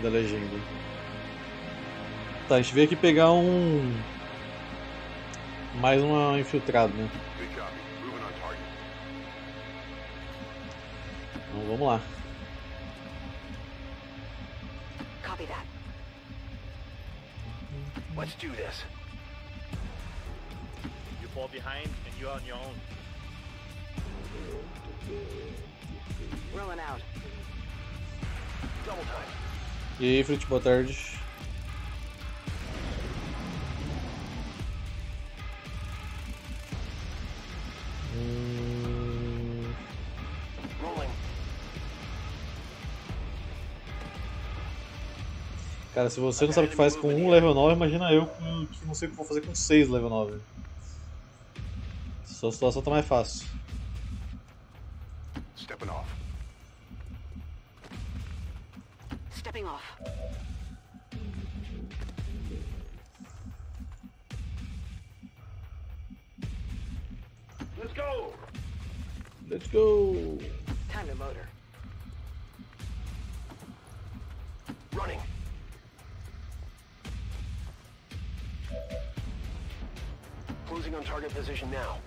da legenda. Tá, a gente veio aqui pegar um. Mais uma infiltrado, né? Então vamos lá. Copy that. Let's do this. You fall behind and you're on your own. Rolling out. Double time. E aí, Fruit, boa tarde. Hum. Cara, se você não sabe o que faz com um level 9, imagina eu que não sei o que vou fazer com 6 level 9. Sua situação tá mais fácil. Let's go. Let's go! Time to motor. Running. Closing on target position now.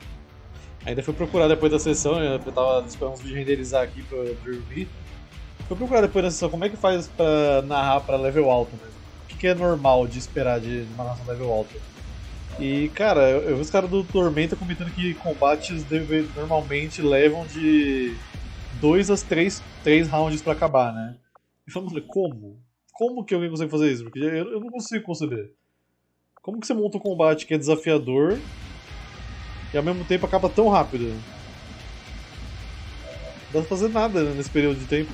Ainda fui procurar depois da sessão, eu tava esperando os vídeos renderizar aqui pra dormir. Fui procurar depois da sessão como é que faz pra narrar pra level alto mesmo. O que, que é normal de esperar de, uma narração level alto. E cara, eu, vi os caras do Tormenta comentando que combates deve- normalmente levam de 2 a 3, três rounds pra acabar, né? E falando, como? Como que alguém consegue fazer isso? Porque eu, eu não consigo conceber. Como que você monta um combate que é desafiador e ao mesmo tempo acaba tão rápido. Não dá pra fazer nada nesse período de tempo.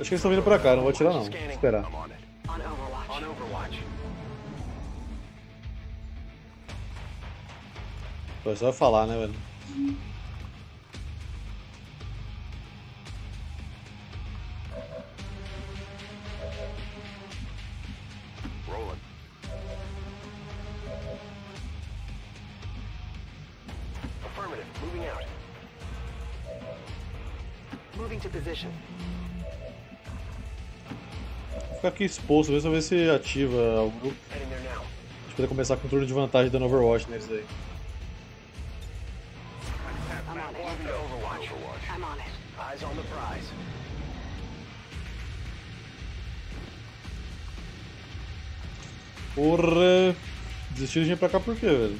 Acho que eles estão vindo pra cá, não vou atirar não. Vou esperar. Pô, só vai falar, né, velho? Moving to position. Vou ficar aqui exposto, ver se eu ver se ativa o grupo. A gente poder começar com um turno de vantagem dando Overwatch neles aí. I'm on it. Moving to Overwatch. Overwatch. I'm on it. Eyes on the prize. Porra! Desistiram de vir pra cá por quê, velho?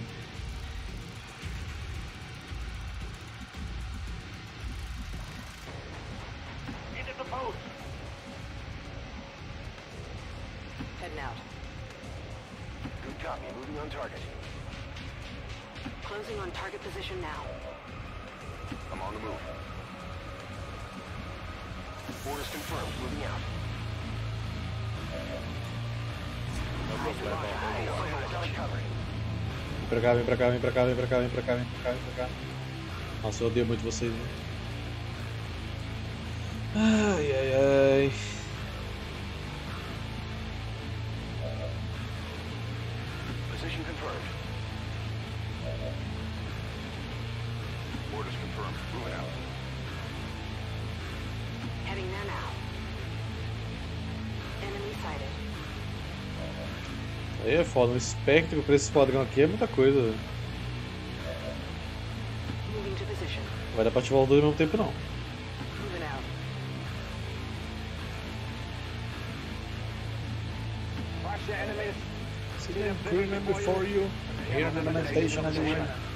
Cá, vem pra cá, vem pra cá, vem pra cá, vem pra cá, vem pra cá, vem pra cá. Nossa, eu odeio muito vocês, né? Ai, Aí é foda, um espectro pra esse esquadrão aqui é muita coisa. Não vai dar pra ativar os dois ao mesmo tempo não. See them crewmen before you. Hear the lamentation as you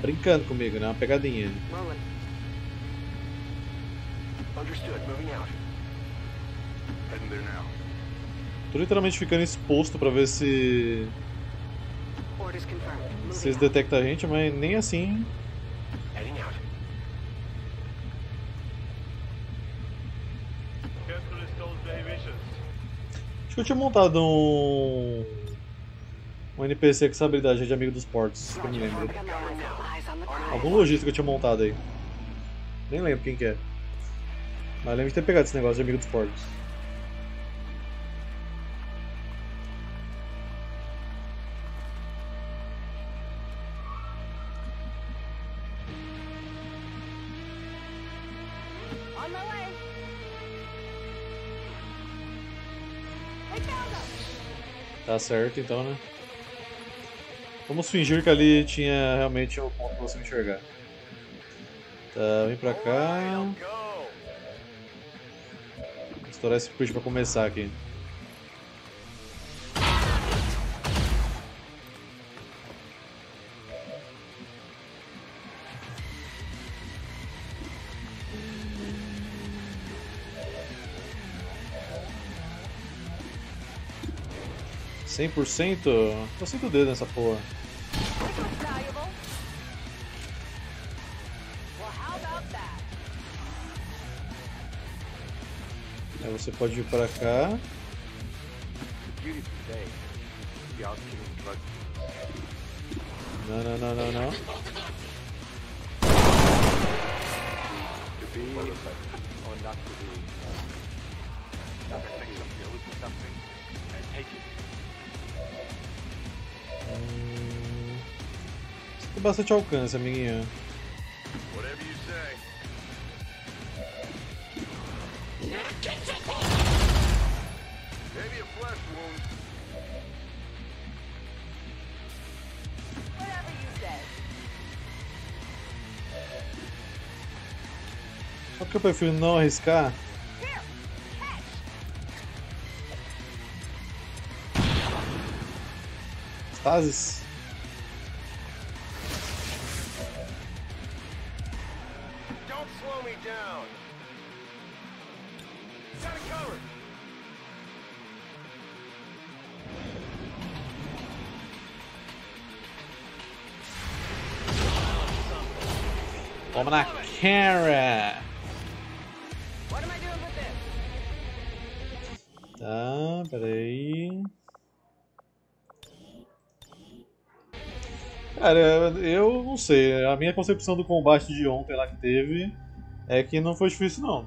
brincando comigo, né? Uma pegadinha. Rolling. Understood. Moving out. Heading there now. Tô literalmente ficando exposto pra ver se, se eles detectam a gente, mas nem assim. Acho que eu tinha montado um. Um NPC com essa habilidade de amigo dos portos, que eu me lembro. Algum lojista que eu tinha montado aí. Nem lembro quem que é. Mas lembro de ter pegado esse negócio de amigo dos us. Tá certo então, né? Vamos fingir que ali tinha realmente um ponto pra você enxergar. Tá, vem pra cá. Vou estourar esse push pra começar aqui. Cem por cento? Eu sinto o dedo nessa porra. Aí você pode vir pra cá. Não, não, não, não, não. or not to be. Take something, something, and take it. Você tem bastante alcance, amiguinho. Whatever you say. Maybe a flesh wound. Whatever you say. Só que eu prefiro não arriscar. Stasis. Don't slow me down. Got it covered. Toma na cara! Sei. A minha concepção do combate de ontem lá que teve é que não foi difícil, não.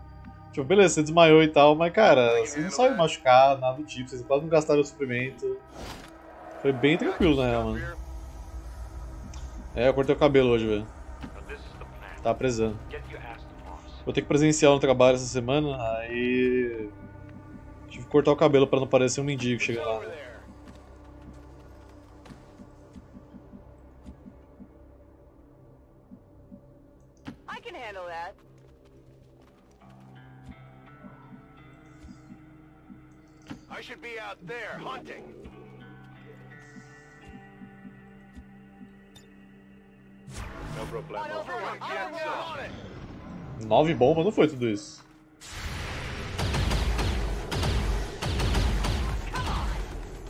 tipo, beleza, você desmaiou e tal, mas cara, você não saiu machucado, nada do tipo, vocês quase não gastaram o suprimento. Foi bem tranquilo, na real, mano. É, eu cortei o cabelo hoje, velho. Tá presando. Vou ter que presenciar no trabalho essa semana, aí. Tive que cortar o cabelo pra não parecer um mendigo chegando lá. Nove bombas não foi tudo isso.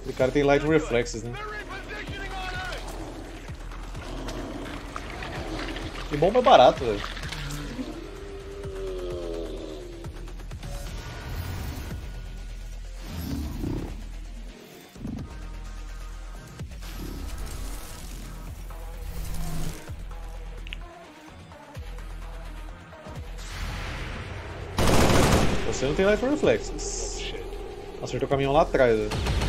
O cara tem light reflexes, né? E bomba é barato, velho. Tem light reflexes. Acertou o caminhão lá atrás, velho.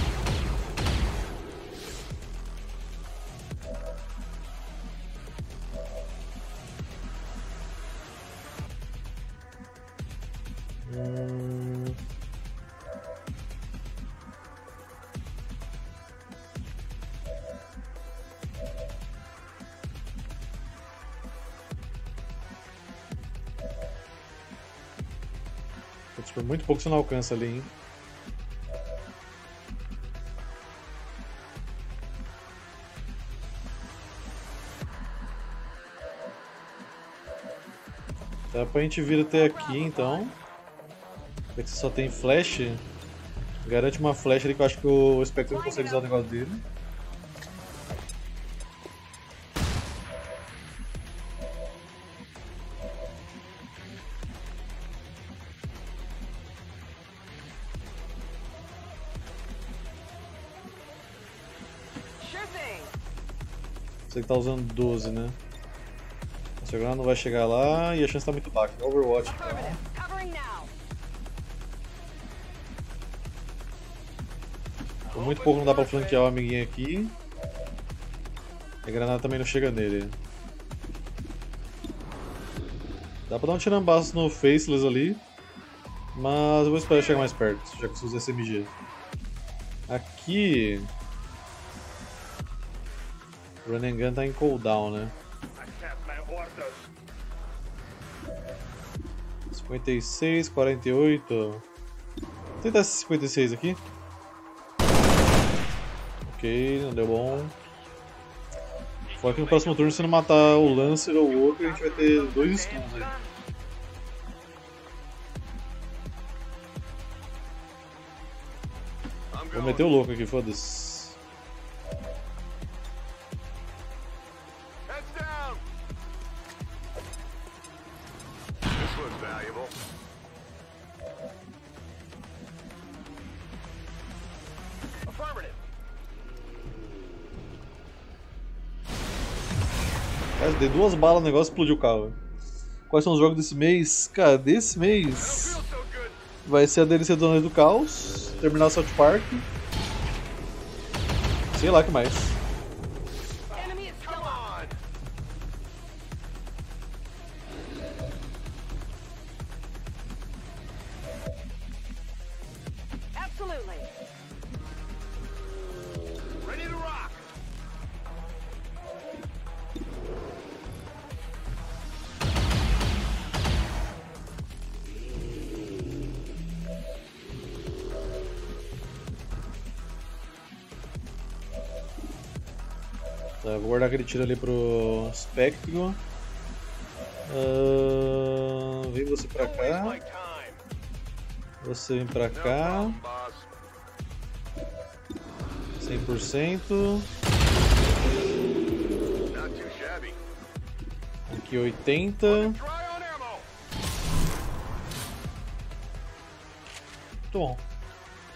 Pouco você não alcança ali, hein? Dá pra gente vir até aqui então. Já que você só tem flash, garante uma flash ali que eu acho que o Spectre não consegue usar o negócio dele. Tá usando 12, né? Esse agora não vai chegar lá e a chance tá muito baixa. Overwatch. Por muito pouco não dá pra flanquear o amiguinho aqui. A granada também não chega nele. Dá pra dar um tirambaço no Faceless ali. Mas eu vou esperar chegar mais perto, já que você usa SMG. Aqui. O Run and Gun tá em cooldown, né? Accept my orders. 56, 48. Vou tentar esse 56 aqui. Ok, não deu bom. Fora que no próximo turno, se não matar o Lancer ou o outro, a gente vai ter dois stuns aí. Vou meter o louco aqui, foda-se. Looks valuable. Affirmative. Cara, dei duas balas no negócio e explodiu o carro. Quais são os jogos desse mês? Cara, desse mês vai ser a DLC do Anéis do Caos, terminar South Park. Sei lá que mais. Aquele tiro ali pro Spectro. Ah, vem você pra cá. Você vem pra cá. problem, boss. 100%. Not too shabby. Aqui 80. Dry on ammo. Muito bom.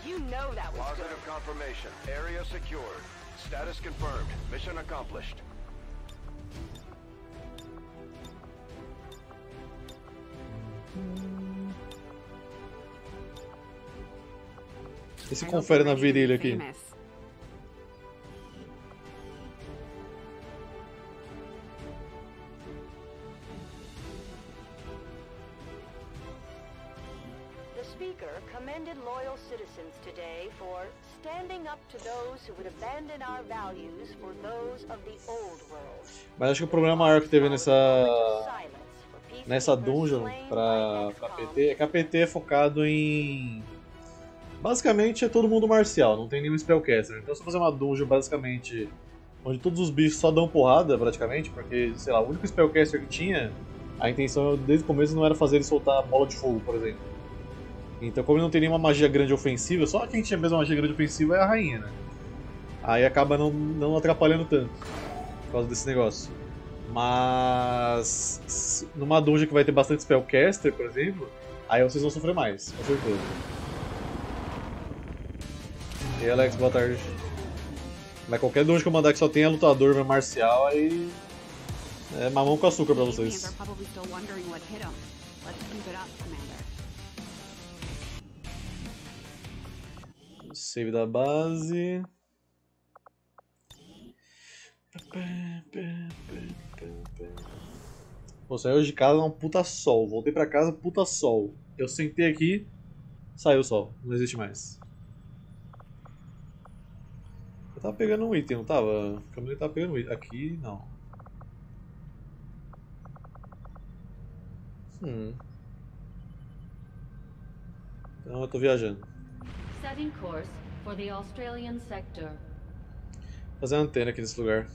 You know that was good. Positive confirmation. Area secured. Status confirmed. Mission accomplished. Those of the old world. Mas acho que o problema maior que teve nessa nessa dungeon XCOM. PT é que a PT é focado em. Basicamente é todo mundo marcial, não tem nenhum spellcaster. Então se fazer uma dungeon basicamente onde todos os bichos só dão porrada praticamente, porque, sei lá, o único spellcaster que tinha, a intenção desde o começo não era fazer ele soltar bola de fogo, por exemplo. Então como ele não tem nenhuma magia grande ofensiva, só quem tinha mesmo magia grande ofensiva é a rainha, né? Aí acaba não, não atrapalhando tanto por causa desse negócio. Mas numa dungeon que vai ter bastante spellcaster, por exemplo, aí vocês vão sofrer mais, com certeza. E aí, Alex, boa tarde. Mas qualquer dungeon que eu mandar que só tenha lutador marcial, aí é mamão com açúcar pra vocês. Save da base. Pô, hoje de casa um puta sol. Voltei pra casa, puta sol. Eu sentei aqui, saiu o sol. Não existe mais. Eu tava pegando um item, não tava? O caminho tava pegando um item. Aqui, não. Hum. Então eu tô viajando. Setting course for the Australian sector. Fazer uma antena aqui nesse lugar.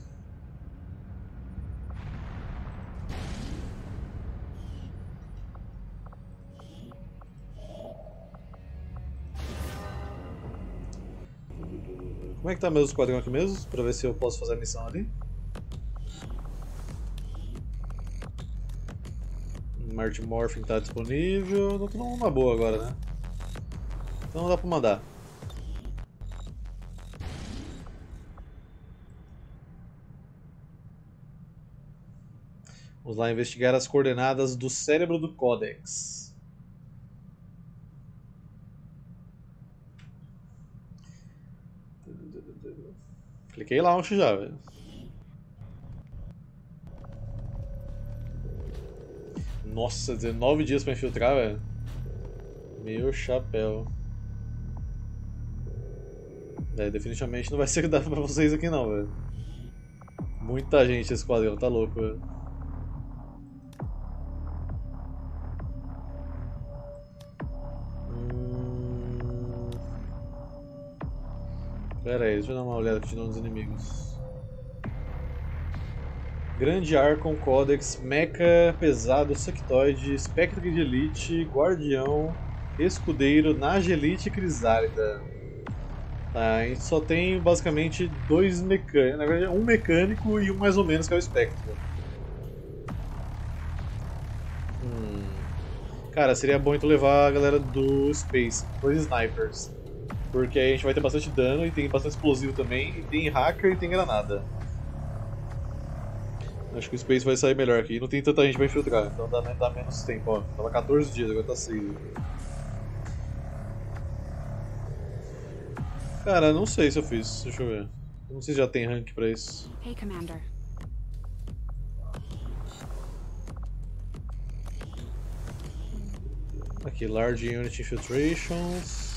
Como é que tá meu esquadrão aqui mesmo? Pra ver se eu posso fazer a missão ali. Mart Morphin tá disponível. Tô numa boa agora, né? Então dá pra mandar. Vamos lá investigar as coordenadas do cérebro do Codex. Cliquei launch já, velho. Nossa, 19 dias pra infiltrar, velho. Meu chapéu. É, definitivamente não vai ser dado pra vocês aqui não, velho. Muita gente esse quadrão, tá louco, velho. Pera aí, deixa eu dar uma olhada aqui de nos inimigos. Grande Archon, Codex, Mecha, Pesado, Sectoide, Spectre de Elite, Guardião, Escudeiro, Nagelite e Crisálida. Tá, a gente só tem basicamente dois mecânicos, na verdade um mecânico e um mais ou menos que é o Spectre. Hum. Cara, seria bom então levar a galera do Space, dois snipers. Porque aí a gente vai ter bastante dano e tem bastante explosivo também, e tem hacker e tem granada. Acho que o Space vai sair melhor aqui. Não tem tanta gente pra infiltrar, então dá, dá menos tempo, ó. Tava 14 dias, agora tá 6. Cara, não sei se eu fiz. Deixa eu ver. Não sei se já tem rank pra isso. Hey, Commander. Aqui, Large Unit Infiltrations.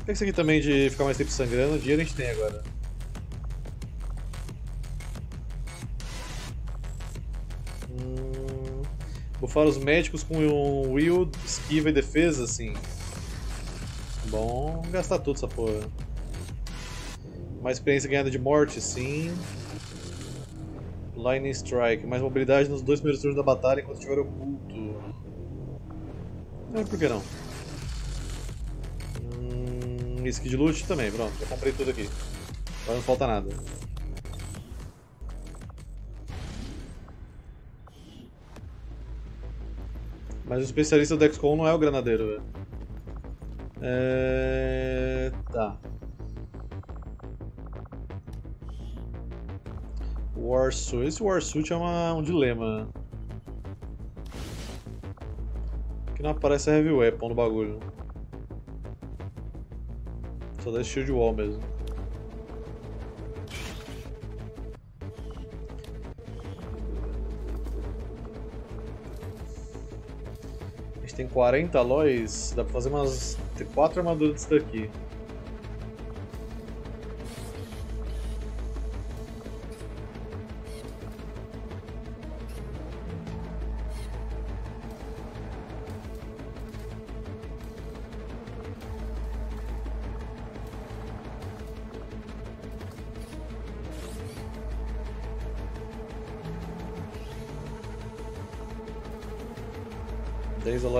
Pega isso aqui também de ficar mais tempo sangrando. Dinheiro a gente tem agora. Hum, bufar os médicos com um Will, esquiva e defesa, assim. Bom gastar tudo essa porra. Mais experiência ganhada de morte, sim. Lightning Strike, mais mobilidade nos dois primeiros turnos da batalha enquanto estiver oculto. Por que não? Hum, skill de loot também, pronto, já comprei tudo aqui. Agora não falta nada. Mas o especialista do XCOM não é o granadeiro, velho. É... Tá. Warsuit. Esse Warsuit é uma, um dilema. Que não aparece a Heavy Weapon no bagulho. Só dá Shield Wall mesmo. A gente tem 40 alóis, dá pra fazer umas ter quatro armaduras disso daqui.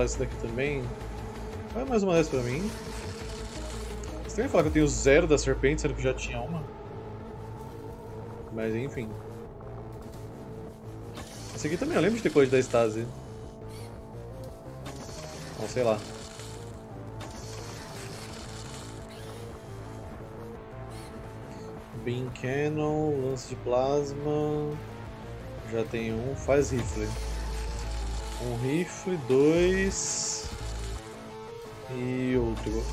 Dez alóis daqui também. Vai mais uma dessa pra mim. Estranho falar que eu tenho zero da serpente, sendo que já tinha uma. Mas enfim. Esse aqui também, eu lembro de ter coisa da Stasi. Bom, sei lá. Beam Cannon, lance de plasma. Já tem um, faz rifle. Um rifle, dois. E outro.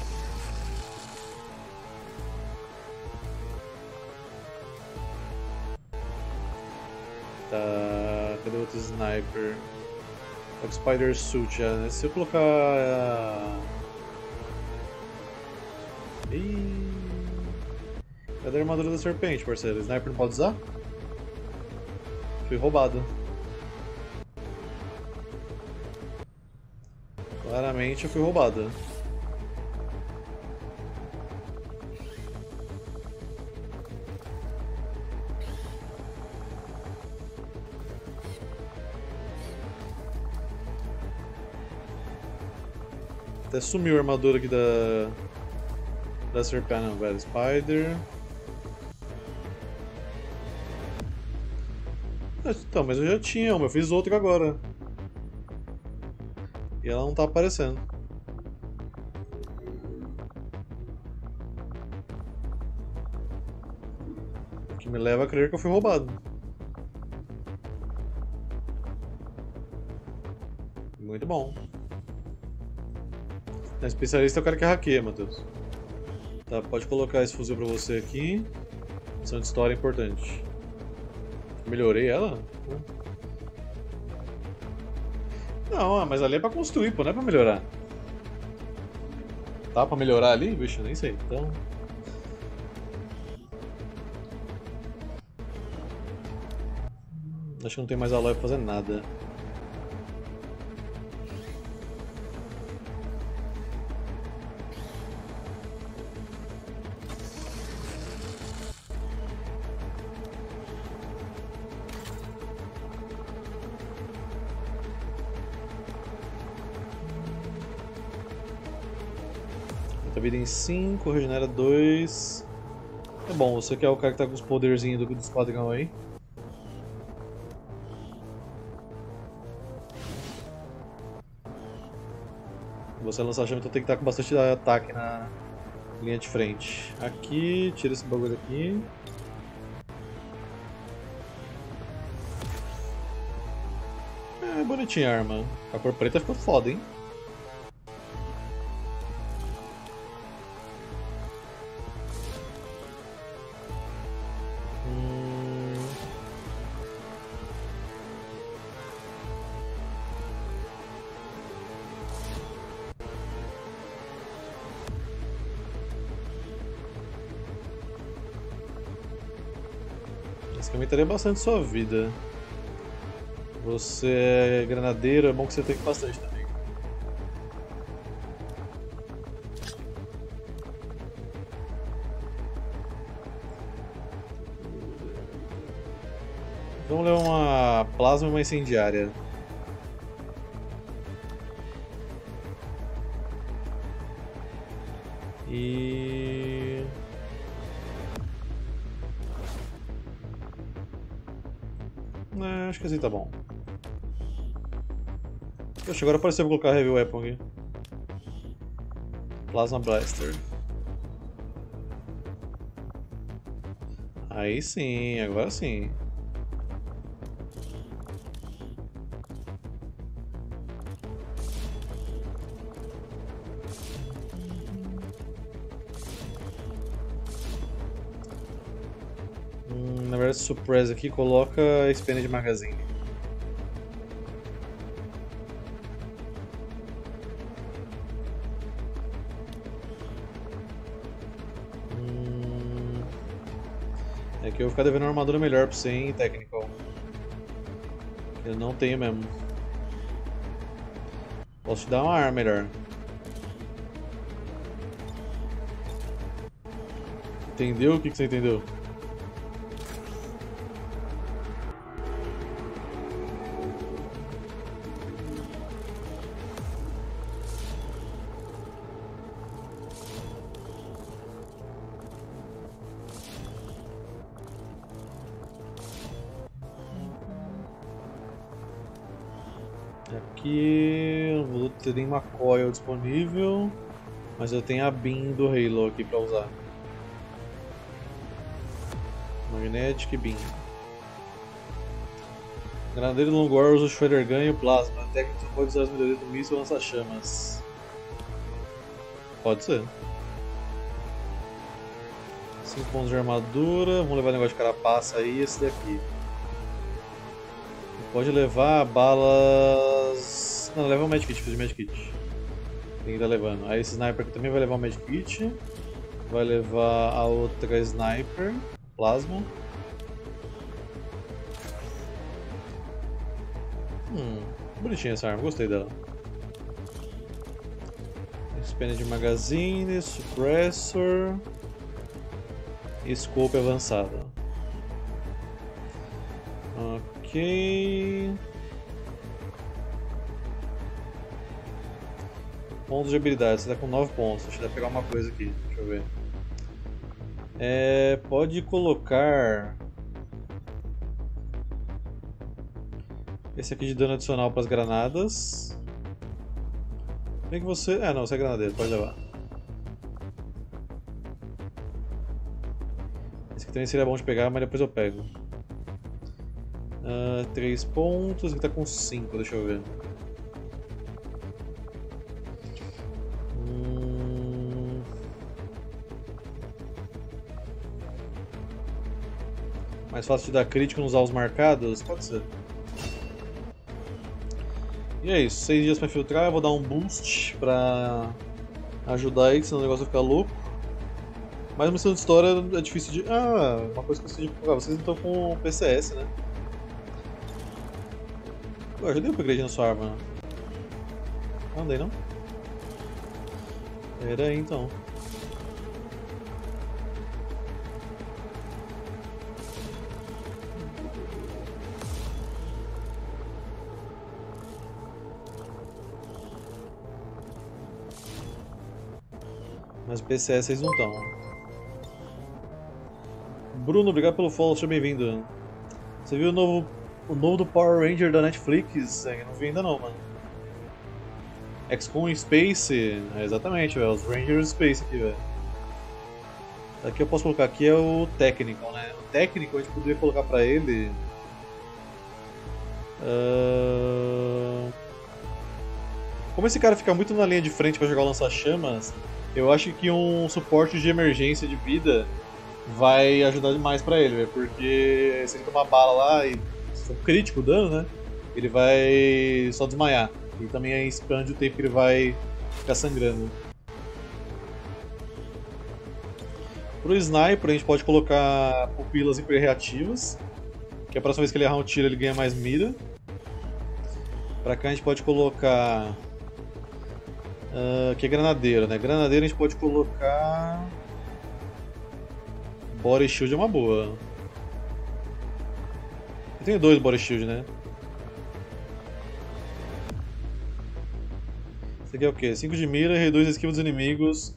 Tá. Cadê o outro sniper? Tá com Spider Suit já, né? Se eu colocar. a- Ih. Cadê a armadura da serpente, parceiro? Sniper não pode usar? Fui roubado. Claramente eu fui roubado. Até sumiu a armadura aqui da. Da não, velho. Spider. Ah, Então, mas eu já tinha uma, eu fiz outra agora. E ela não tá aparecendo. Aqui que me leva a crer que eu fui roubado. Muito bom. A especialista é o cara que hackeia, Matheus. Tá, pode colocar esse fuzil pra você aqui. Missão de história importante. Melhorei ela? Não, mas ali é pra construir, pô, não é pra melhorar. Tá pra melhorar ali? Eu nem sei. Então. Acho que não tem mais alói pra fazer nada. 5, regenera 2. É bom, você que é o cara que tá com os poderzinhos do, do esquadrão aí. Você lançar chama, então tem que estar com bastante ataque na linha de frente. Aqui, tira esse bagulho aqui. É bonitinha a arma. A cor preta ficou foda, hein? Aumentaria bastante sua vida. Você é granadeiro, é bom que você tenha bastante também. Vamos levar uma plasma e uma incendiária. E. Acho que assim tá bom. Poxa, agora apareceu eu vou colocar Heavy Weapon aqui. Plasma Blaster. Aí sim, agora sim. Suppress aqui coloca Expanded Magazine. Hum, É que eu vou ficar devendo uma armadura melhor pra você, hein, Technical. Eu não tenho mesmo. Posso te dar uma arma melhor. Entendeu? O que você entendeu? Coil disponível, mas eu tenho a beam do Halo aqui pra usar. Magnetic Beam. Granadeiro Long War usa o Shredder Gun e o Plasma. A técnica pode usar as melhorias do míssil e lança-chamas. Pode ser. 5 pontos de armadura. Vamos levar o negócio de carapaça aí esse daqui. Pode levar balas. Não, leva um medkit, fiz medkit. Tem que estar levando. Aí esse sniper aqui também vai levar um medkit. Vai levar a outra sniper, plasma. Hum, bonitinha essa arma, gostei dela. Expanded Magazine, Suppressor Scope avançada. Ok. Pontos de habilidade, você tá com 9 pontos. Deixa eu pegar uma coisa aqui, deixa eu ver. É, pode colocar esse aqui de dano adicional para as granadas. Bem que você. É, não, você é granadeiro, pode levar. Esse aqui também seria bom de pegar, mas depois eu pego. 3 pontos, aqui tá com 5, deixa eu ver. Mais fácil de dar crítico nos alvos marcados? Pode ser. E é isso, 6 dias pra filtrar, eu vou dar um boost pra ajudar aí, senão o negócio vai ficar louco. Mas missão de história é difícil de. Ah, uma coisa que eu sei de. Ah, vocês estão com PCS, né? Ué, já dei upgrade na sua arma. Não dei não? Pera aí então. PCS vocês não estão. Bruno, obrigado pelo follow, seja bem-vindo. Você viu o novo, o novo do Power Ranger da Netflix? Eu não vi ainda não, mano. XCOM Space, é, exatamente, velho, os Rangers Space aqui, velho. Aqui eu posso colocar, aqui é o Technical, né? O Technical a gente poderia colocar pra ele... Uh... Como esse cara fica muito na linha de frente pra jogar o lança-chamas, eu acho que um suporte de emergência de vida vai ajudar demais pra ele, véio, porque se ele tomar bala lá e for crítico o dano, né? Ele vai só desmaiar. E também expande o tempo que ele vai ficar sangrando. Pro sniper a gente pode colocar pupilas hiperreativas, que a próxima vez que ele errar um tiro ele ganha mais mira. Pra cá a gente pode colocar Uh, que é granadeiro, né? Granadeiro a gente pode colocar. Body Shield é uma boa. Eu tenho dois Body Shield, né? Isso aqui é o que? 5 de mira, reduz a esquiva dos inimigos.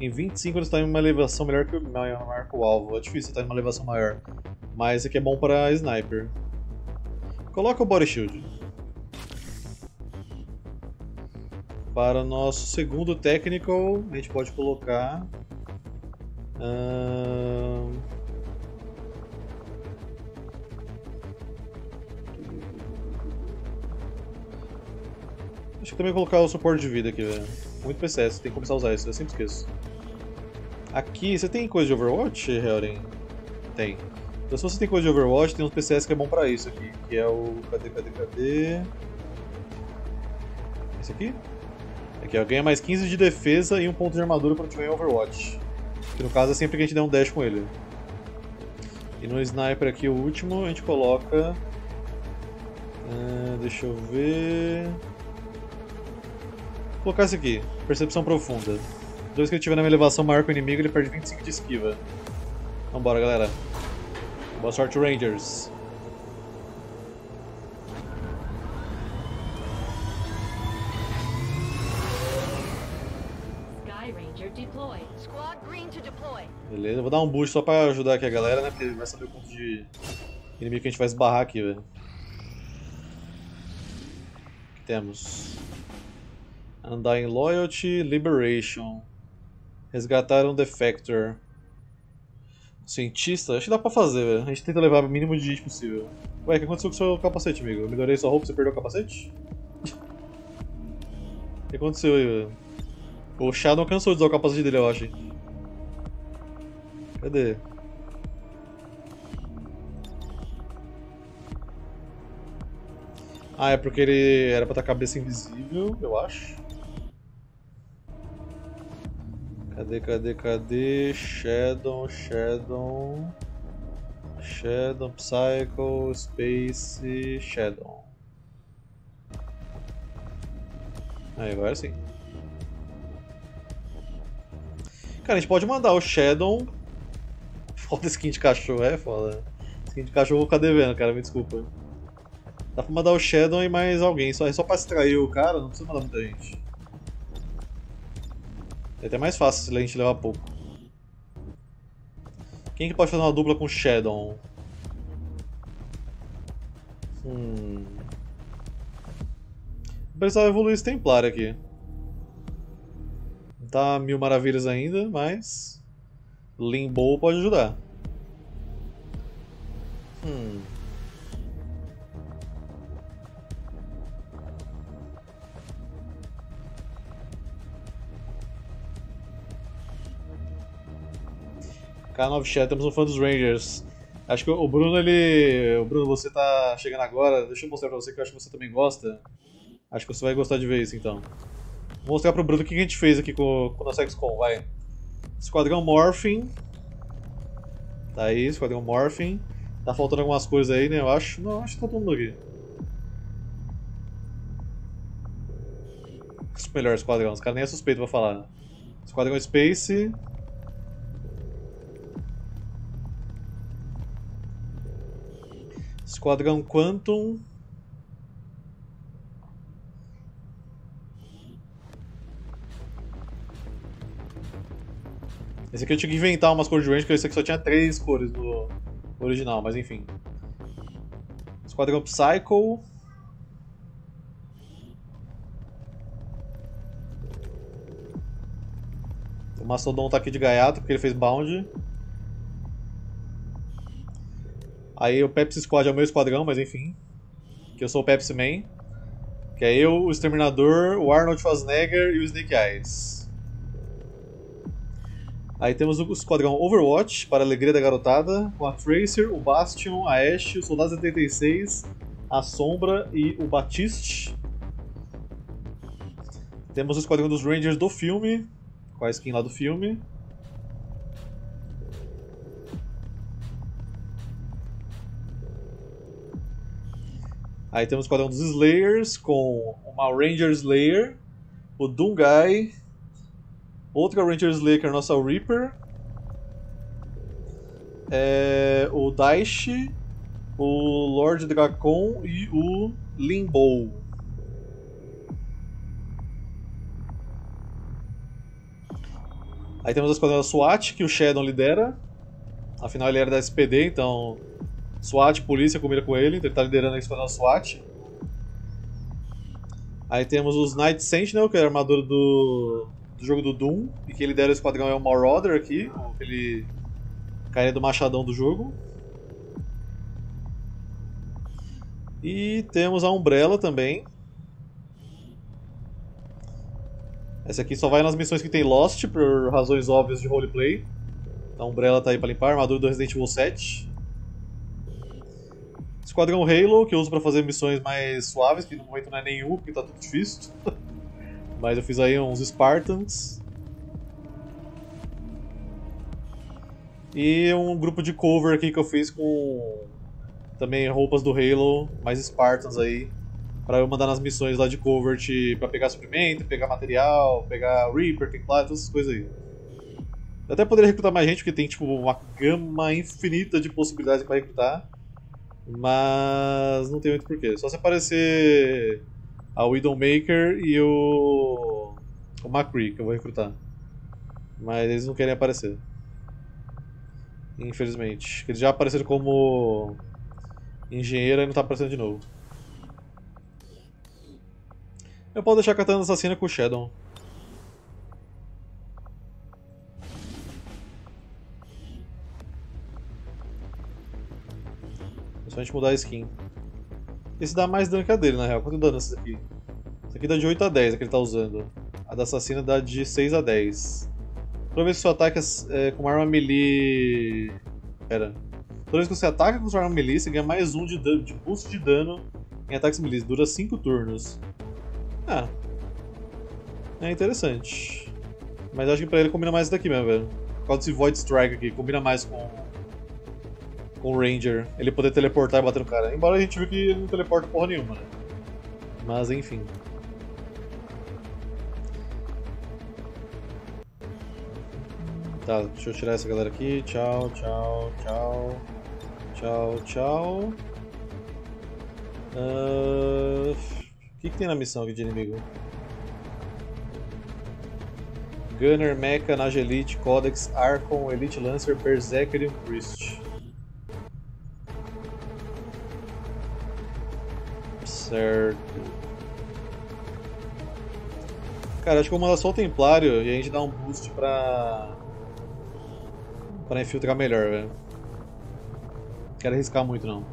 Em 25 ele está em uma elevação melhor que o marca o alvo. É difícil estar em uma elevação maior. Mas esse aqui é bom para sniper. Coloca o Body Shield. Para o nosso segundo technical, a gente pode colocar. Uh... Acho que também colocar o suporte de vida aqui, velho. Muito PCS, tem que começar a usar isso, eu sempre esqueço. Aqui, você tem coisa de Overwatch, Helden? Tem. Então se você tem coisa de Overwatch, tem uns PCS que é bom pra isso aqui, que é o... cadê, cadê, cadê... Esse aqui? Aqui, ó, ganha mais 15 de defesa e um ponto de armadura quando tiver em Overwatch. Que no caso é sempre que a gente der um dash com ele. E no Sniper aqui, o último, a gente coloca... Uh, deixa eu ver... Vou colocar esse aqui, Percepção Profunda. Depois que ele tiver numa elevação maior que o inimigo, ele perde 25 de esquiva. Vambora, galera. Boa sorte, Rangers. Beleza, vou dar um boost só pra ajudar aqui a galera, né? Porque vai saber o quanto de inimigo que a gente vai esbarrar aqui, velho. Temos? Undying Loyalty, Liberation. Resgatar um Defector. Cientista? Acho que dá pra fazer, velho. A gente tenta levar o mínimo de gente possível. Ué, o que aconteceu com o seu capacete, amigo? Eu melhorei sua roupa, você perdeu o capacete? o que aconteceu aí, velho? O Shadow cansou de usar o capacete dele, eu acho. Cadê? Ah, é porque ele era pra estar cabeça invisível, eu acho. Cadê, cadê, cadê? Shadow, Shadow... Shadow, Psycho, Space, Shadow. Aí, agora sim. Cara, a gente pode mandar o Shadow Foda skin de cachorro, é foda. Skin de cachorro eu vou ficar devendo, cara, me desculpa. Dá pra mandar o Shadow e mais alguém, só, só pra extrair o cara, não precisa mandar muita gente. É até mais fácil se a gente levar pouco. Quem que pode fazer uma dupla com Shadow? Hum... Precisava evoluir esse Templar aqui. Não tá mil maravilhas ainda, mas... Limbo pode ajudar. Hum. K9 Chat, temos um fã dos Rangers. Acho que o Bruno, ele. O Bruno, você tá chegando agora. Deixa eu mostrar pra você que eu acho que você também gosta. Acho que você vai gostar de ver isso então. Vou mostrar pro Bruno o que a gente fez aqui com, com o nosso XCOM, vai. Esquadrão Morphin. Tá aí, Esquadrão Morphin. Tá faltando algumas coisas aí, né? Eu acho. Não, acho que tá todo mundo aqui. Melhor Esquadrão, os caras nem é suspeito pra falar. né? Esquadrão Space. Esquadrão Quantum. Esse aqui eu tinha que inventar umas cores de range, porque esse aqui só tinha três cores no original, mas enfim. Esquadrão Psycho. O Mastodon tá aqui de gaiato, porque ele fez bound. Aí o Pepsi Squad é o meu esquadrão, mas enfim. Que eu sou o Pepsi Man. Que é eu, o Exterminador, o Arnold Schwarzenegger e o Snake Eyes. Aí temos o esquadrão Overwatch, para a alegria da garotada, com a Tracer, o Bastion, a Ashe, o Soldado 76, a Sombra e o Batiste. Temos o esquadrão dos Rangers do filme, com a skin lá do filme. Aí temos o esquadrão dos Slayers, com uma Ranger Slayer, o Doomguy, outra Ranger Slayer que é nossa Reaper, é, o Daishi, o Lord Dracon e o Limbo. Aí temos a esquadrão SWAT, que o Shadow lidera. Afinal, ele era da SPD, então SWAT, polícia, combina com ele, então ele tá liderando a esquadrão SWAT. Aí temos os Night Sentinel, que é a armadura do, do jogo do Doom, e quem lidera o esquadrão é o Marauder aqui, aquele carinha do machadão do jogo. E temos a Umbrella também. Essa aqui só vai nas missões que tem Lost, por razões óbvias de roleplay. A Umbrella tá aí pra limpar, armadura do Resident Evil 7. Esquadrão Halo, que eu uso pra fazer missões mais suaves, que no momento não é nenhum, porque tá tudo difícil. Mas eu fiz aí uns Spartans. E um grupo de cover aqui que eu fiz com também roupas do Halo, mais Spartans aí, pra eu mandar nas missões lá de covert pra pegar suprimento, pegar material, pegar Reaper, Templar, todas essas coisas aí. Eu até poderia recrutar mais gente, porque tem tipo uma gama infinita de possibilidades pra recrutar. Mas não tem muito porquê. Só se aparecer a Widowmaker e o. o McCree que eu vou recrutar. Mas eles não querem aparecer. Infelizmente. Eles já apareceram como engenheiro e não tá aparecendo de novo. Eu posso deixar a katana assassina com o Shadow. É só a gente mudar a skin. Esse dá mais dano que a dele, na real. Quanto dano esse daqui? Esse aqui dá de 8 a 10, a que ele tá usando. A da assassina dá de 6 a 10. Toda vez que você ataca é, com uma arma melee... Pera. Toda vez que você ataca com sua arma melee, você ganha mais um de, dano, de boost de dano em ataques melee. Dura 5 turnos. Ah. É interessante. Mas acho que pra ele combina mais isso daqui mesmo, velho. Por causa desse Void Strike aqui. Combina mais com... Com o Ranger. Ele poder teleportar e bater no cara. Embora a gente viu que ele não teleporta porra nenhuma, né? Mas enfim. Tá, deixa eu tirar essa galera aqui. Tchau, tchau, tchau. Tchau, tchau. Ah, O que, que tem na missão aqui de inimigo? Gunner, Mecha, Nagelite, Codex, Archon, Elite Lancer, Berserker e Priest. Certo. Cara, acho que vou mandar só o Templário e a gente dá um boost pra. pra infiltrar melhor, velho. quero arriscar muito não.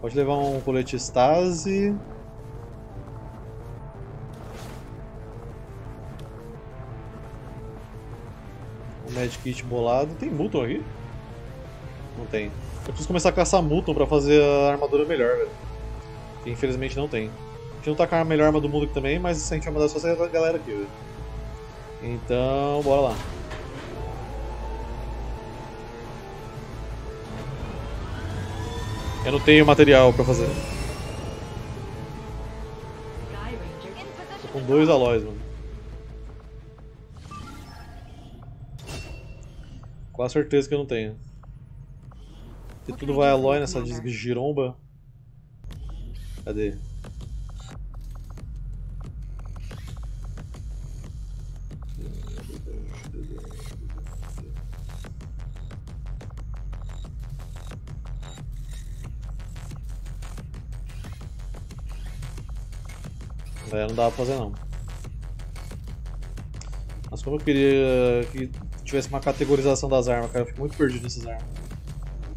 Pode levar um colete stase. Um medkit bolado. Tem Muton aqui? Não tem. Eu preciso começar a caçar Muton pra fazer a armadura melhor, velho. Que infelizmente não tem. A gente não tá com a melhor arma do mundo aqui também, mas a gente vai mandar só essa galera aqui. Então, bora lá. Eu não tenho material pra fazer. Tô com dois alóis, mano. Quase certeza que eu não tenho. Se tudo vai alói nessa giromba. Cadê? É, não dá pra fazer não. Mas como eu queria que tivesse uma categorização das armas, cara, eu fico muito perdido nessas armas.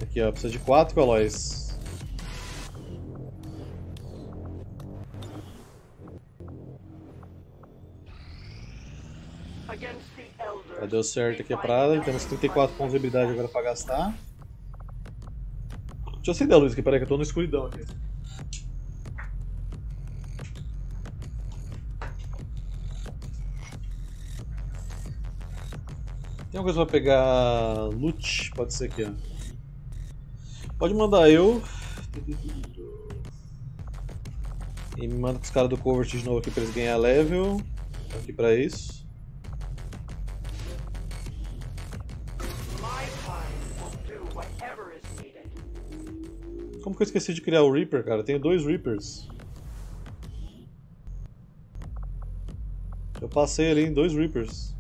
Aqui ó, precisa de 4 alóis. Deu certo aqui a parada, temos 34 pontos de habilidade agora pra gastar. Deixa eu acender a luz aqui, peraí que eu tô na escuridão aqui. Tem alguma coisa pra pegar loot? Pode ser aqui, ó. Pode mandar eu. E me manda pros caras do Covert de novo aqui pra eles ganhar level. Aqui pra isso. Que eu esqueci de criar o Reaper, cara? Tenho dois Reapers. Eu passei ali em dois Reapers.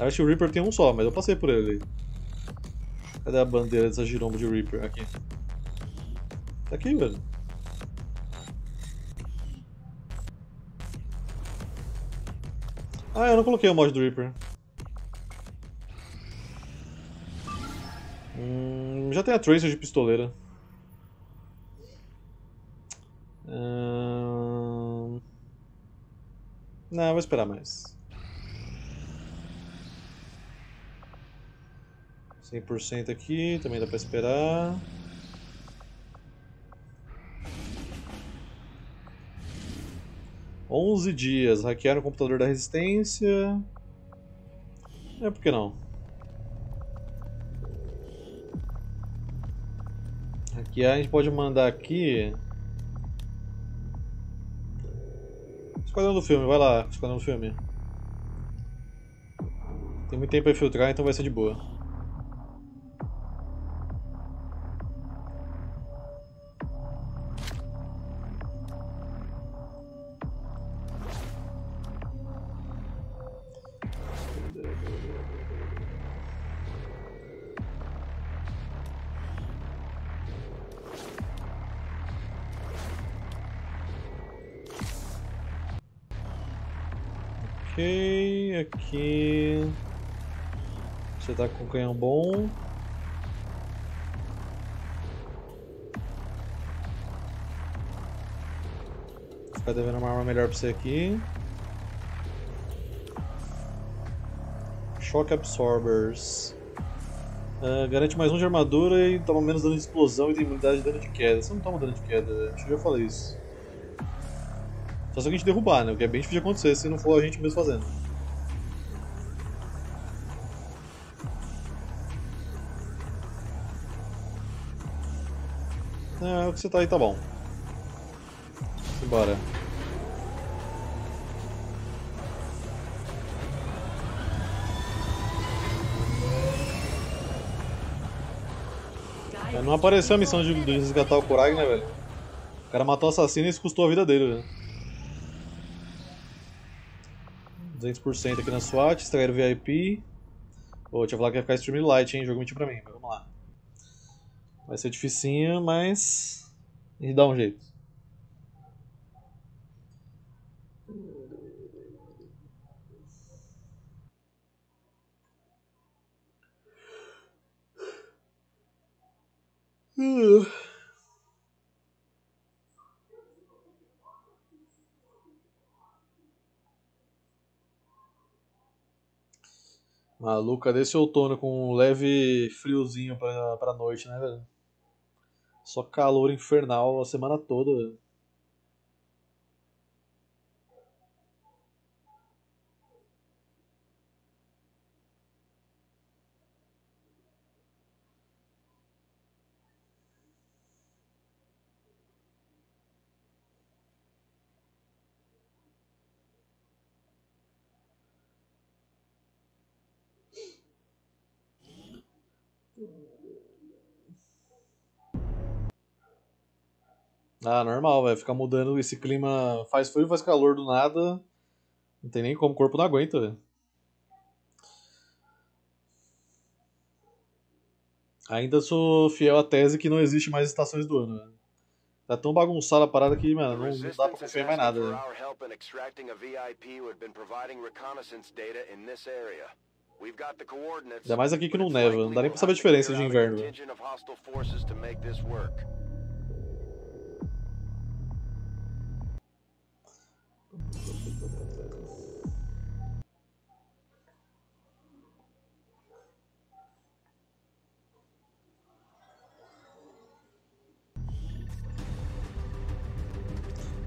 Acho que o Reaper tem um só, mas eu passei por ele. Cadê a bandeira dessa giromba de Reaper? Aqui. Tá aqui, velho. Ah, eu não coloquei o mod do Reaper. Hum, já tem a Tracer de pistoleira. Hum... Não, vou esperar mais. 100% aqui, também dá pra esperar. Onze dias, hackear o computador da resistência. É, por que não? Hackear a gente pode mandar aqui. Esquadrão do filme, vai lá, esquadrão do filme. Tem muito tempo pra filtrar, então vai ser de boa. Aqui. Você tá com canhão bom. Ficar devendo uma arma melhor pra você aqui. Shock Absorbers. Ah, garante mais um de armadura e toma menos dano de explosão e tem imunidade de dano de queda. Você não toma dano de queda, acho que eu já falei isso. Só se a gente derrubar, né? O que é bem difícil de acontecer se não for a gente mesmo fazendo. Que você tá aí tá bom. Bora. É, não apareceu a missão de, de resgatar o Kurag, né, velho? O cara matou o assassino e isso custou a vida dele, velho. 200% aqui na SWAT, extrair o VIP. Pô, tinha falado que ia ficar Streamlight, hein? Jogo mentiu pra mim, mas vamos lá. Vai ser dificinho, mas. A gente dá um jeito. Maluca desse outono com um leve friozinho pra, pra noite, né, velho? Só calor infernal a semana toda, Ah, normal, vai ficar mudando esse clima. Faz frio, faz calor do nada. Não tem nem como, o corpo não aguenta, velho. Ainda sou fiel à tese que não existe mais estações do ano, velho. Tá tão bagunçada a parada que, mano, não, não dá pra confiar mais nada, velho. Ainda mais aqui que não neva, não dá nem pra saber a diferença de inverno, velho.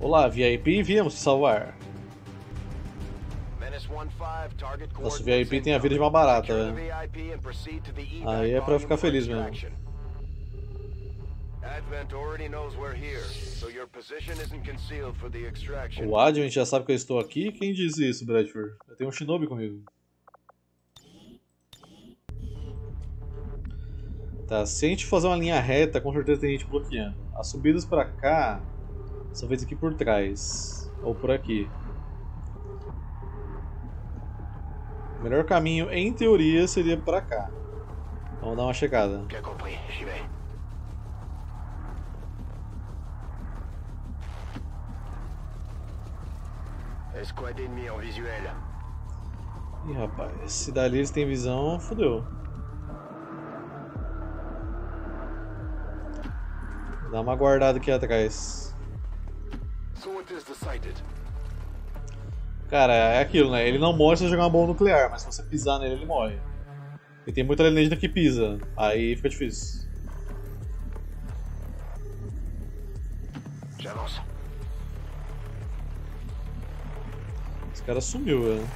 Olá, VIP, viemos te salvar. Menace 15, target Nosso VIP tem a vida de uma barata, Secure velho. Aí é pra ficar feliz mesmo. extraction. Advent already knows we're here, so your position isn't concealed for the extraction. O Advent já sabe que eu estou aqui? Quem disse isso, Bradford? Eu tenho um Shinobi comigo. Tá, se a gente fazer uma linha reta, com certeza tem gente bloqueando. As subidas pra cá são feitas aqui por trás. Ou por aqui. O melhor caminho, em teoria, seria pra cá. Vamos dar uma checada. En visuel. Ih, rapaz, se dali eles têm visão, fodeu. Dá uma guardada aqui atrás. Cara, é aquilo, né? Ele não morre se você jogar uma bomba nuclear, mas se você pisar nele, ele morre. E tem muita alienígena que pisa, aí fica difícil. J'avance. Esse cara sumiu, velho.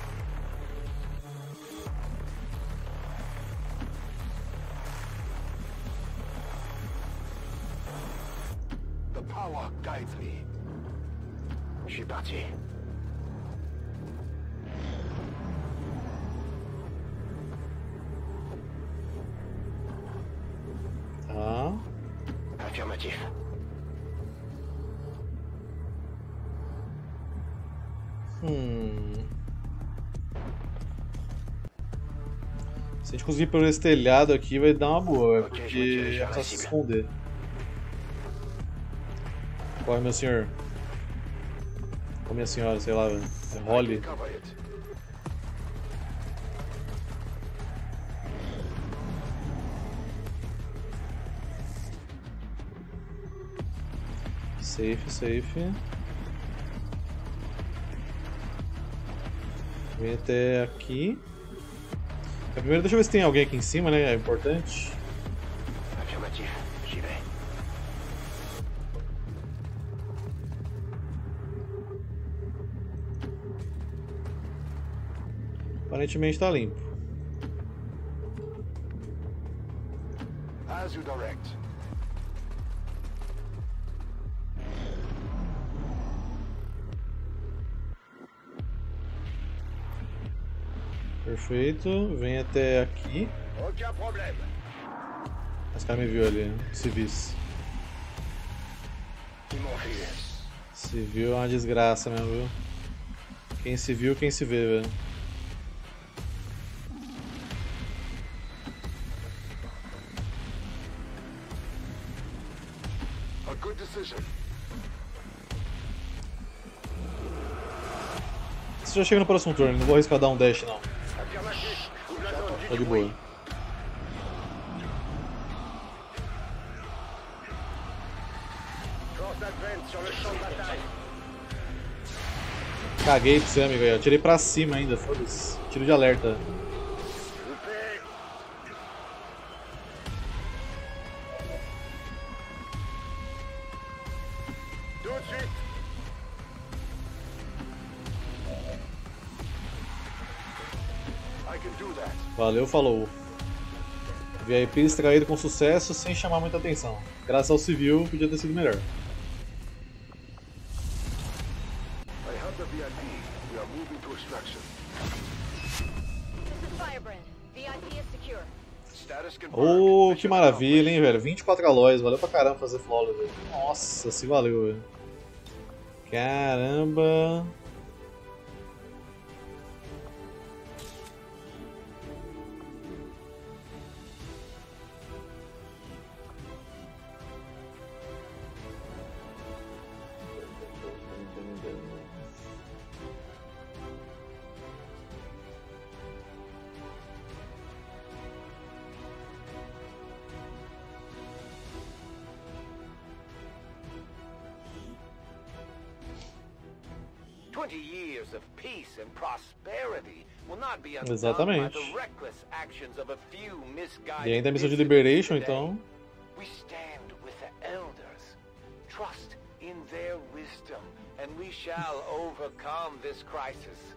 The power guides me. Suis parti. Tá. Affirmatif. Hum. Se a gente conseguir por esse telhado aqui, vai dar uma boa, Ok, porque é só se esconder. Corre, meu senhor. Ou minha senhora, sei lá, Holly. Safe, safe. Vem até aqui. Primeiro deixa eu ver se tem alguém aqui em cima, né? É importante. Affirmatif. Aparentemente tá limpo. As you direct. Perfeito. Vem até aqui. Aucun problème. Esse cara me viu ali, né? civis. Civil é uma desgraça mesmo, viu? Quem se viu, quem se vê, velho. já chega no próximo turno, não vou arriscar dar um dash não. Tá de boa. Caguei pra você, amigo aí. Tirei pra cima ainda, foda-se. Tiro de alerta. Valeu, falou. VIP extraído com sucesso sem chamar muita atenção. Graças ao civil, podia ter sido melhor. I have the VIP. We are moving to extraction. This is Firebrand. VIP is secure. Status confirmed. Ô, Mission que maravilha, hein, velho. 24 alóis, valeu pra caramba fazer flawless, velho. Nossa, se valeu, velho. Caramba. Exatamente. the reckless actions of a few misguided E ainda a missão de Liberation, então. We stand with the elders. Trust in their wisdom, and we shall overcome this crisis.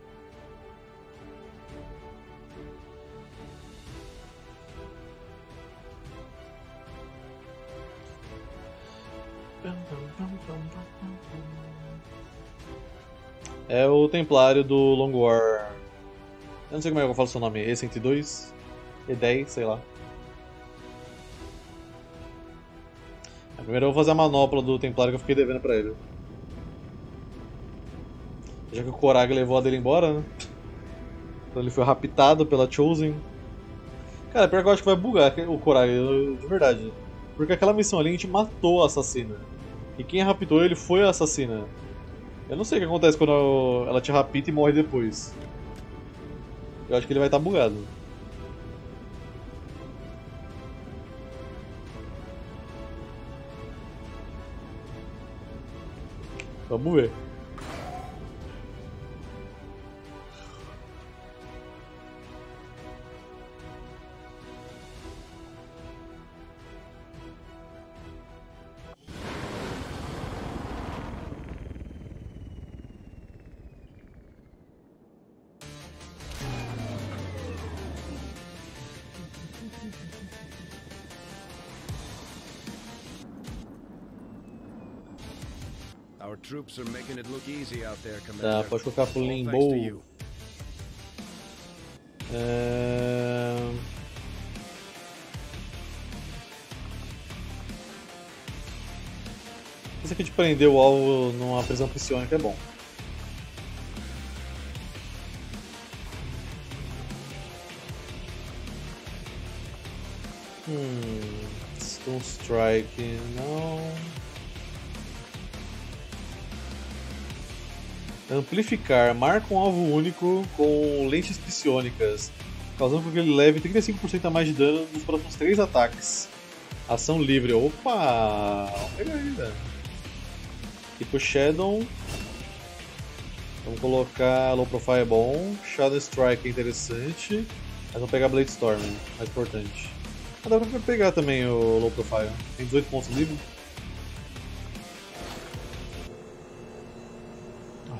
É o Templário do Long War. Eu não sei como é que eu falo seu nome. E102? E10, sei lá. Primeiro eu vou fazer a manopla do Templário que eu fiquei devendo pra ele. Já que o Korag levou a dele embora, né? Então ele foi raptado pela Chosen. Cara, pior que eu acho que vai bugar o Korag, de verdade. Porque aquela missão ali a gente matou a assassina. E quem raptou ele foi a assassina. Eu não sei o que acontece quando ela te rapta e morre depois. Eu acho que ele vai estar bugado. Vamos ver. Tá, pode colocar pro Limbo. É... Esse aqui de prender o alvo numa prisão psionica é bom. Hum, Stone Strike, não. Amplificar. Marca um alvo único com lentes psionicas, causando com que ele leve 35% a mais de dano nos próximos 3 ataques. Ação livre. Opa! Pegar aí, velho. Tipo Shadow. Vamos colocar Low Profile é bom. Shadow Strike é interessante. Mas vamos pegar Blade Storm, mais importante. Ah, dá pra pegar também o Low Profile. Tem 18 pontos livre.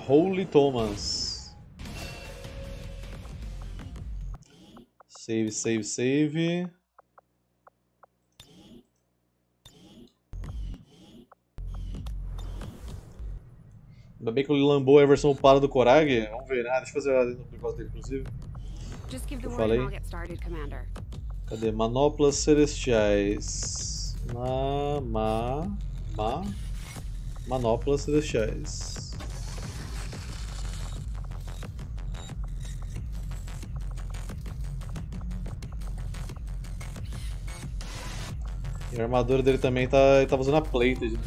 Holy Thomas. Save, save, save. Ainda bem que o Lambo é a versão para do Korag. Vamos ver, né? Deixa eu fazer a no negócio dele, inclusive. Eu falei. Cadê? Manoplas Celestiais. Ma. Ma. Ma. Manoplas Celestiais. A armadura dele também tá. Ele usando a plated. né?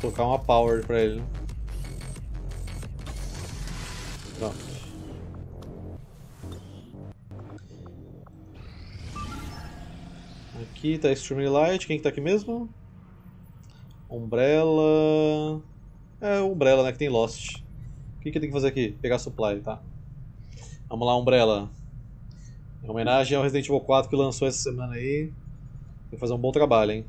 Vou colocar uma power pra ele. Pronto. Aqui tá Extremely Light, quem que tá aqui mesmo? Umbrella. É, Umbrella, né? Que tem Lost. O que, que tem que fazer aqui? Pegar supply, tá? Vamos lá, Umbrella. Em homenagem ao Resident Evil 4 que lançou essa semana aí. Que fazer um bom trabalho, hein?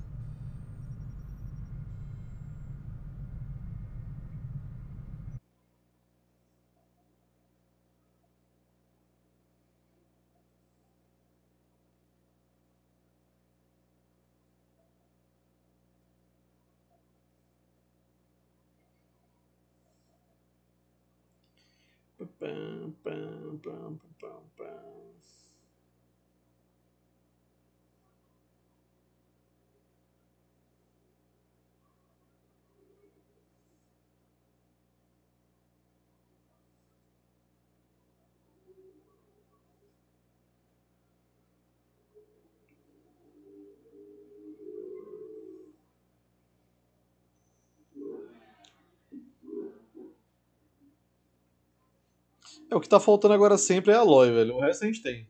O que tá faltando agora sempre é a Aloy, velho. O resto a gente tem.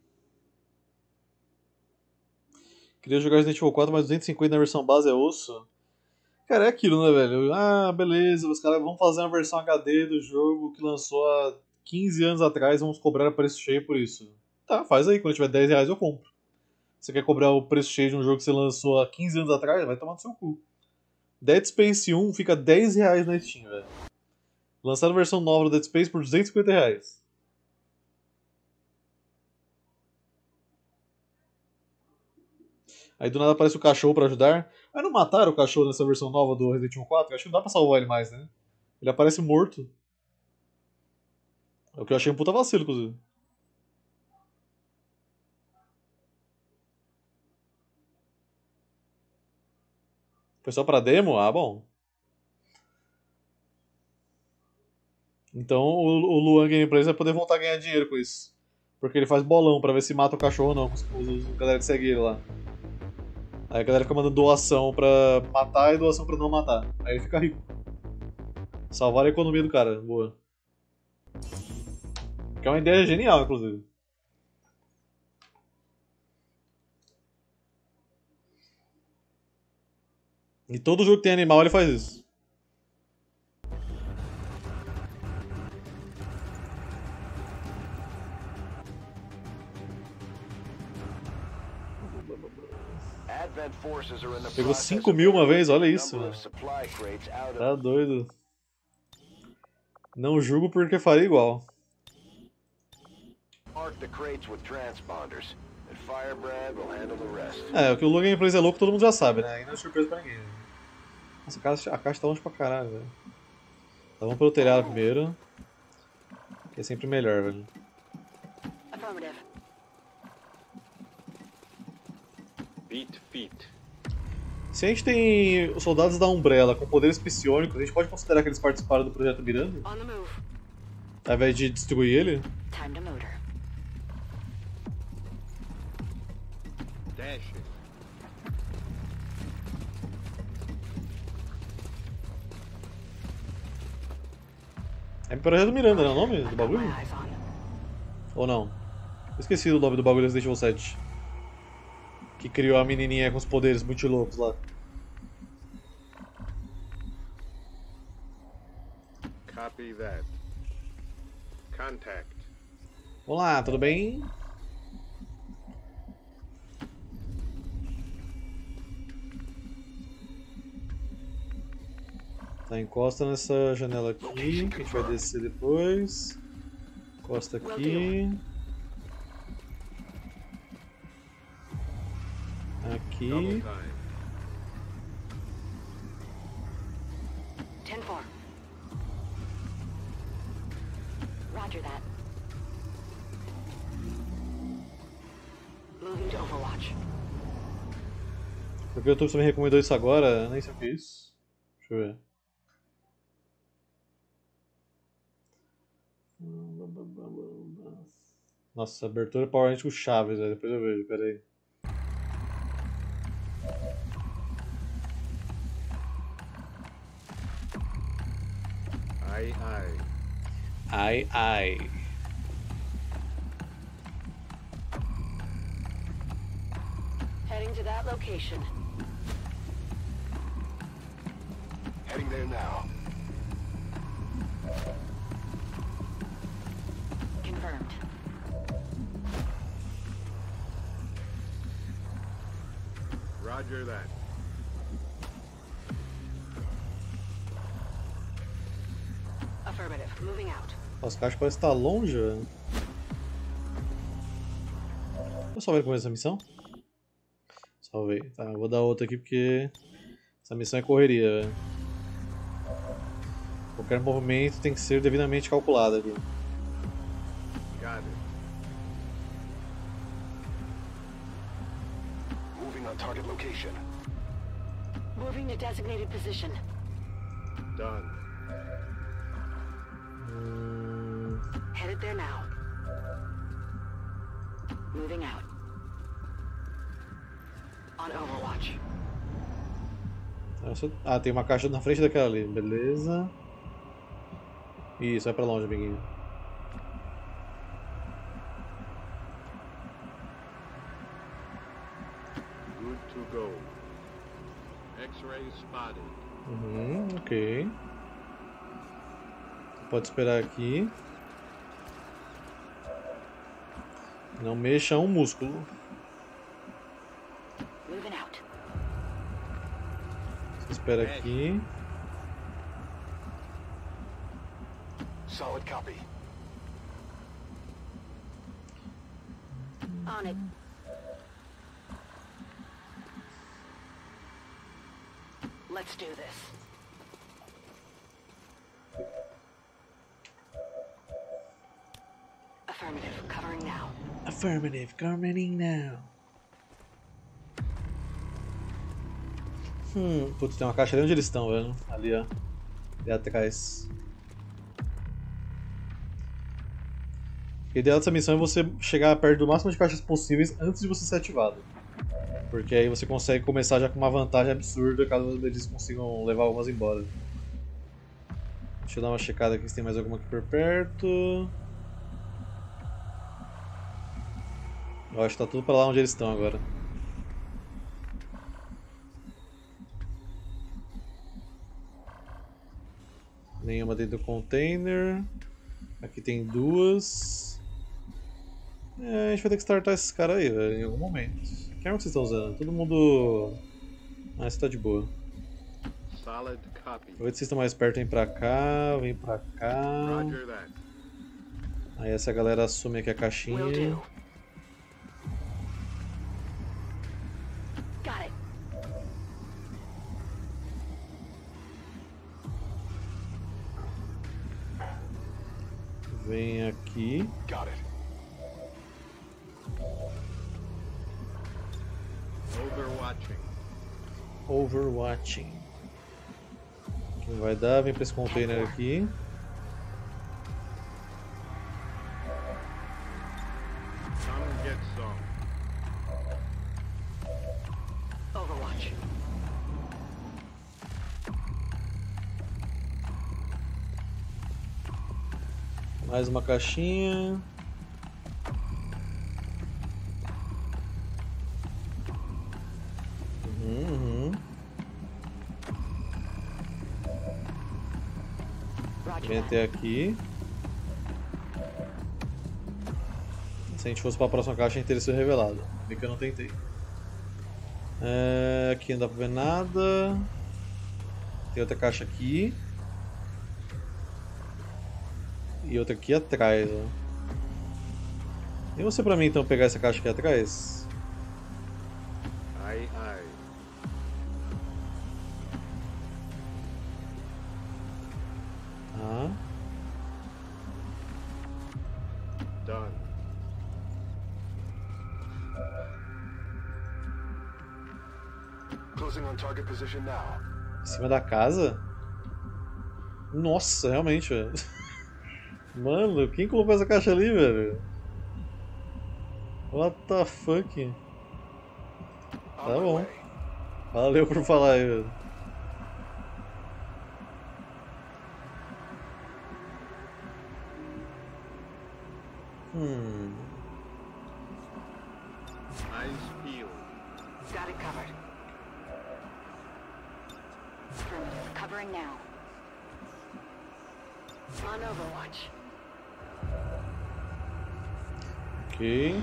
Queria jogar Resident Evil 4, mas 250 na versão base é osso. Cara, é aquilo, né, velho? Ah, beleza, os caras vão fazer uma versão HD do jogo que lançou há 15 anos atrás, vamos cobrar preço cheio por isso. Tá, faz aí, quando tiver 10 reais eu compro. Você quer cobrar o preço cheio de um jogo que você lançou há 15 anos atrás? Vai tomar no seu cu. Dead Space 1 fica 10 reais na Steam, velho. Lançaram a versão nova do Dead Space por 250 reais. Aí do nada aparece o cachorro pra ajudar. Aí não mataram o cachorro nessa versão nova do Resident Evil 4? Acho que não dá pra salvar ele mais, né? Ele aparece morto. É o que eu achei um puta vacilo, inclusive. Foi só pra demo? Ah, bom. Então o, o Luan Gameplays vai poder voltar a ganhar dinheiro com isso. Porque ele faz bolão pra ver se mata o cachorro ou não, os, os, os galera que segue ele lá. Aí a galera fica mandando doação pra matar e doação pra não matar. Aí ele fica rico. Salvar a economia do cara, boa. Que é uma ideia genial, inclusive. E todo jogo que tem animal ele faz isso. Pegou process 5 of mil uma vez, olha isso, Tá doido. Não julgo porque faria igual. Mark the crates with transponders, and Firebrand will handle the rest. É, o que o Logan Gameplays é louco todo mundo já sabe, né? Aí não é surpresa pra ninguém. né? Nossa, a caixa, a caixa tá longe pra caralho, velho. Então vamos pelo telhado primeiro. Que é sempre melhor, velho. Affirmative. Beat. Se a gente tem os soldados da Umbrella com poderes psionicos, a gente pode considerar que eles participaram do projeto Miranda? On the move. Ao invés de destruir ele? Time to motor. Dash. É projeto Miranda, não é o nome do bagulho? Ou não? Eu esqueci do nome do bagulho do Resident Evil 7. Que criou a menininha com os poderes muito loucos lá. Copy that. Contact. Olá, tudo bem? Tá, encosta nessa janela aqui, que a gente vai descer depois. Encosta aqui. Aqui. 10 4. Roger that. Moving to Overwatch. Porque o YouTube só me recomendou isso agora, nem sei o que é isso. Deixa eu ver. Nossa, abertura Power Rangers com Chaves, depois eu vejo, pera aí. Aye, aye. Ai, ai. Heading to that location. Heading there now. Confirmed. Roger that. Affirmative. Moving out. Nossa, a caixa parece estar longe, velho. Eu salvei no começo da missão? Salvei. Tá, vou dar outra aqui porque essa missão é correria, velho. Qualquer movimento tem que ser devidamente calculado aqui. Moving on target location. Moving to designated position. Done. Headed there now. Moving out. On Overwatch. essa- Ah, tem uma caixa na frente daquela ali, beleza. Isso, vai pra longe, amiguinho. Good to go. X-ray spotted. Uhum, ok. Pode esperar aqui. Não mexa um músculo. Você espera aqui. Solid copy. On it. Let's do this. Affirmative. Covering now. Affirmative, commenting now. Hum, putz, tem uma caixa ali onde eles estão, velho. Ali, ó. Ali atrás. O ideal dessa missão é você chegar perto do máximo de caixas possíveis antes de você ser ativado. Porque aí você consegue começar já com uma vantagem absurda caso eles consigam levar algumas embora. Deixa eu dar uma checada aqui se tem mais alguma aqui por perto. Eu acho que tá tudo pra lá onde eles estão agora. Nenhuma dentro do container. Aqui tem duas. É, a gente vai ter que startar esses caras aí, velho, em algum momento. Que arma que vocês estão usando? Todo mundo. Ah, esse tá de boa. Solid copy. Aproveita que vocês estão mais perto, vem pra cá, vem pra cá. Aí essa galera assume aqui a caixinha. Vem aqui. Got it. Overwatching. Overwatching. Quem vai dar? Vem pra esse container aqui. Mais uma caixinha. Uhum, uhum. Vem até aqui. Se a gente fosse pra próxima caixa, a gente teria sido revelado. Bem que eu não tentei. É, aqui não dá pra ver nada. Tem outra caixa aqui. E outra aqui atrás, ó. E você pra mim então pegar essa caixa aqui atrás? Aye, aye. Tá. Done. Closing on target position now. Em cima da casa? Nossa, realmente, velho. Mano, quem colocou essa caixa ali, velho? What the fuck? Tá bom. Valeu por falar aí, velho. Hum. Eyes peeled. Got it covered. Affirmative. Covering now. On Overwatch. Ok.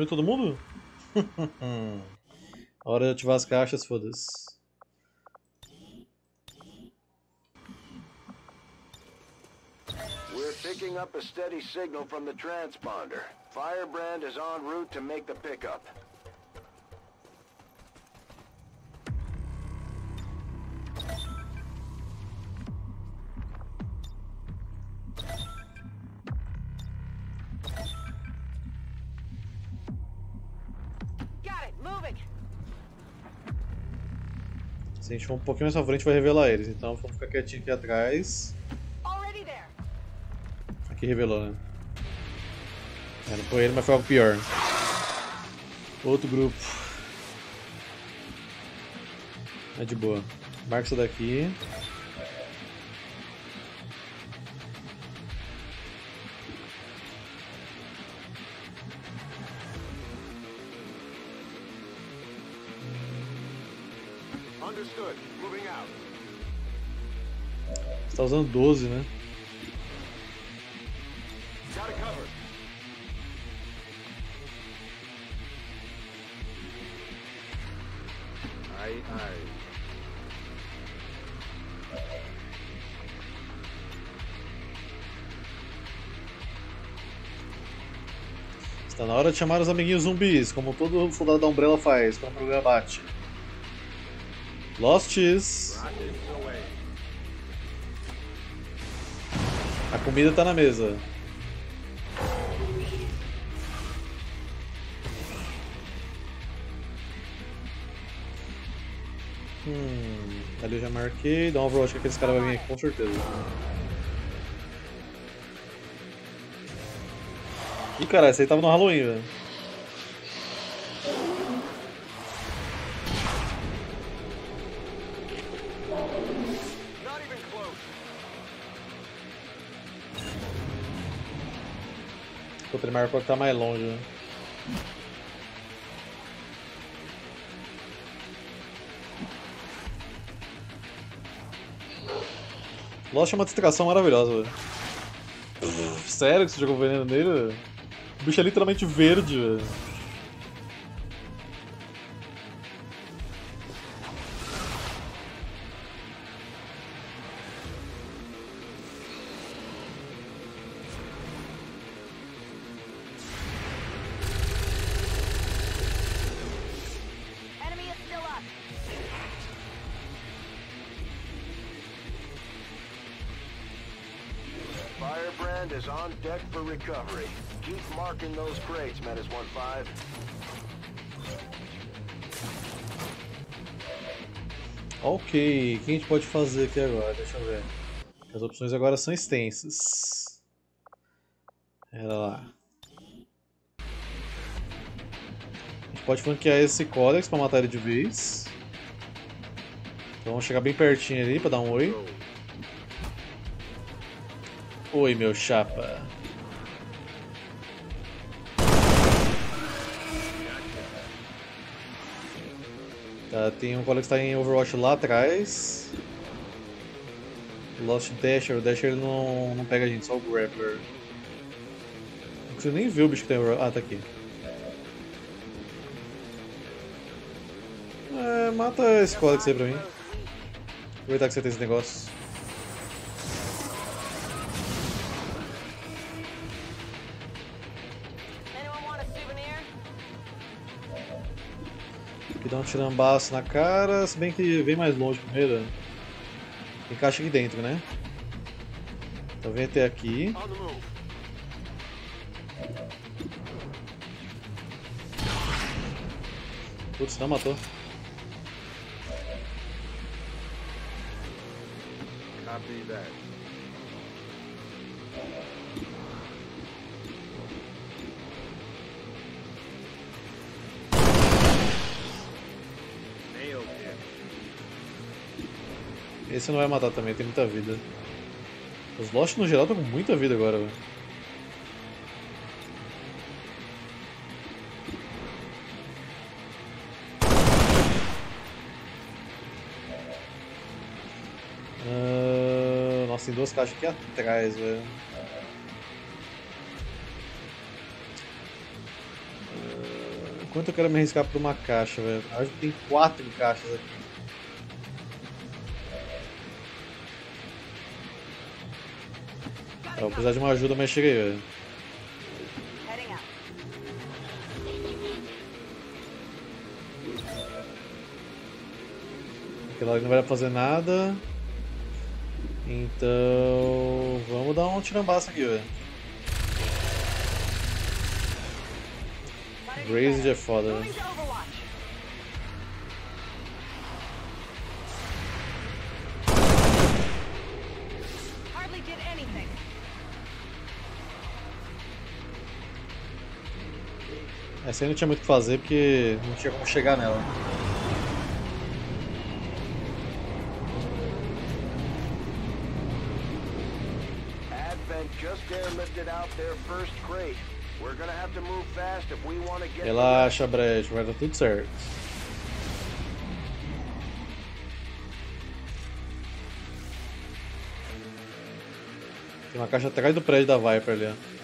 Sumiu todo mundo? Hora de ativar as caixas, foda-se. We're picking up a steady signal from the transponder. Firebrand is en route to make the pickup. Gente um pouquinho mais pra frente, vai revelar eles. Então vamos ficar quietinho aqui atrás. Aqui revelou, né? É, não foi ele, mas foi algo pior. Outro grupo. É de boa. Marca isso daqui. Tá usando 12, né? Aye, aye. Está na hora de chamar os amiguinhos zumbis, como todo soldado da Umbrella faz quando o bate. Lostes. Rockets A comida tá na mesa. Hum, ali eu já marquei. Dá um overwatch que aqueles caras vão vir aqui com certeza. Ih, caralho, esse aí tava no Halloween, velho. Ele marcou que mais longe, né? Lost é uma distração maravilhosa, velho. Sério que você jogou veneno nele? O bicho é literalmente verde, velho. Recovery. Keep marking those crates, Menace 1-5. Ok, o que a gente pode fazer aqui agora? Deixa eu ver. As opções agora são extensas. Era lá. A gente pode flanquear esse Codex pra matar ele de vez. Então vamos chegar bem pertinho ali pra dar um oi. Oi, meu chapa. Tá, tem um colega que está em Overwatch lá atrás. Lost Dasher, o Dasher ele não, não pega a gente, só o Grappler. Não consigo nem ver o bicho que tem Overwatch. Ah, tá aqui. É, mata esse Codex aí pra mim. Aproveitar que você tem esse negócio. Tirambaço na cara, se bem que vem mais longe primeiro. Encaixa aqui dentro, né? Então vem até aqui. Putz, não matou. Copy that. Esse não vai matar também, tem muita vida. Os Lost no geral estão com muita vida agora, velho. Ah, Nossa, tem duas caixas aqui atrás, velho. Ah, Quanto eu quero me arriscar por uma caixa, velho? Acho que tem quatro caixas aqui. Eu vou precisar de uma ajuda, mas chega aí, velho. Aquela ali não vai fazer nada. Então. Vamos dar um tirambaço aqui, velho. Grazed é foda, velho. Aí não tinha muito o que fazer porque não tinha como chegar nela. Relaxa, Brett, vai dar tudo certo. Tem uma caixa atrás do prédio da Viper ali, ó.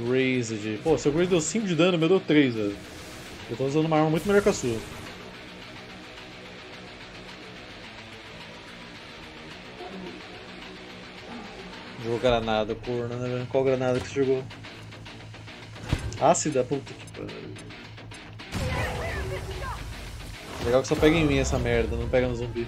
Grazed. Pô, seu Grazed deu 5 de dano, meu deu 3, velho. Eu tô usando uma arma muito melhor que a sua. Jogou granada, corno, né, velho? Qual granada que você jogou? Ácida? Puta que pariu. Legal que só pega em mim essa merda, não pega no zumbi.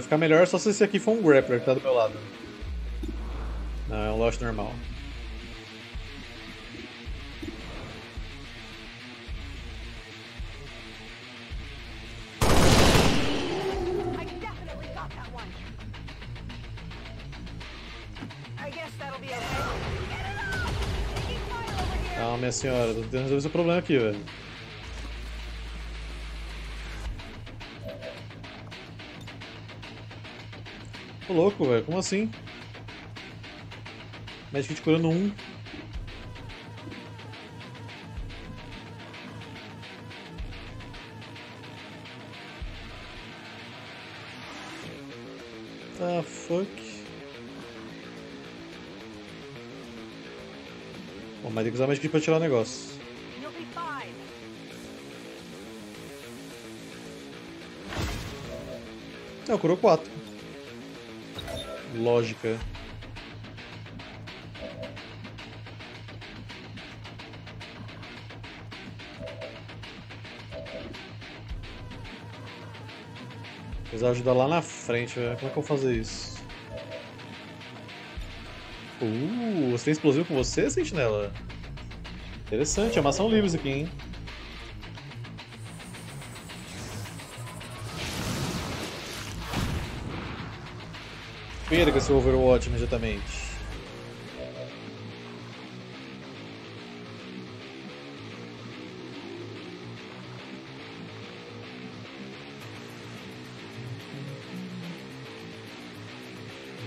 Vai ficar melhor só se esse aqui for um grappler que tá do meu lado. Não, é um Lost normal. Calma, minha senhora, tô tentando resolver seu problema aqui, velho. Tô louco, velho, como assim? Magic te curando um. Tá, fuck. Bom, mas tem que usar Magic pra tirar o negócio. Não, curou 4. Lógica. Precisava ajudar lá na frente, velho. Como é que eu vou fazer isso? Uh, você tem explosivo com você, Sentinela? Interessante, amação livre isso aqui, hein? Perca seu Overwatch imediatamente.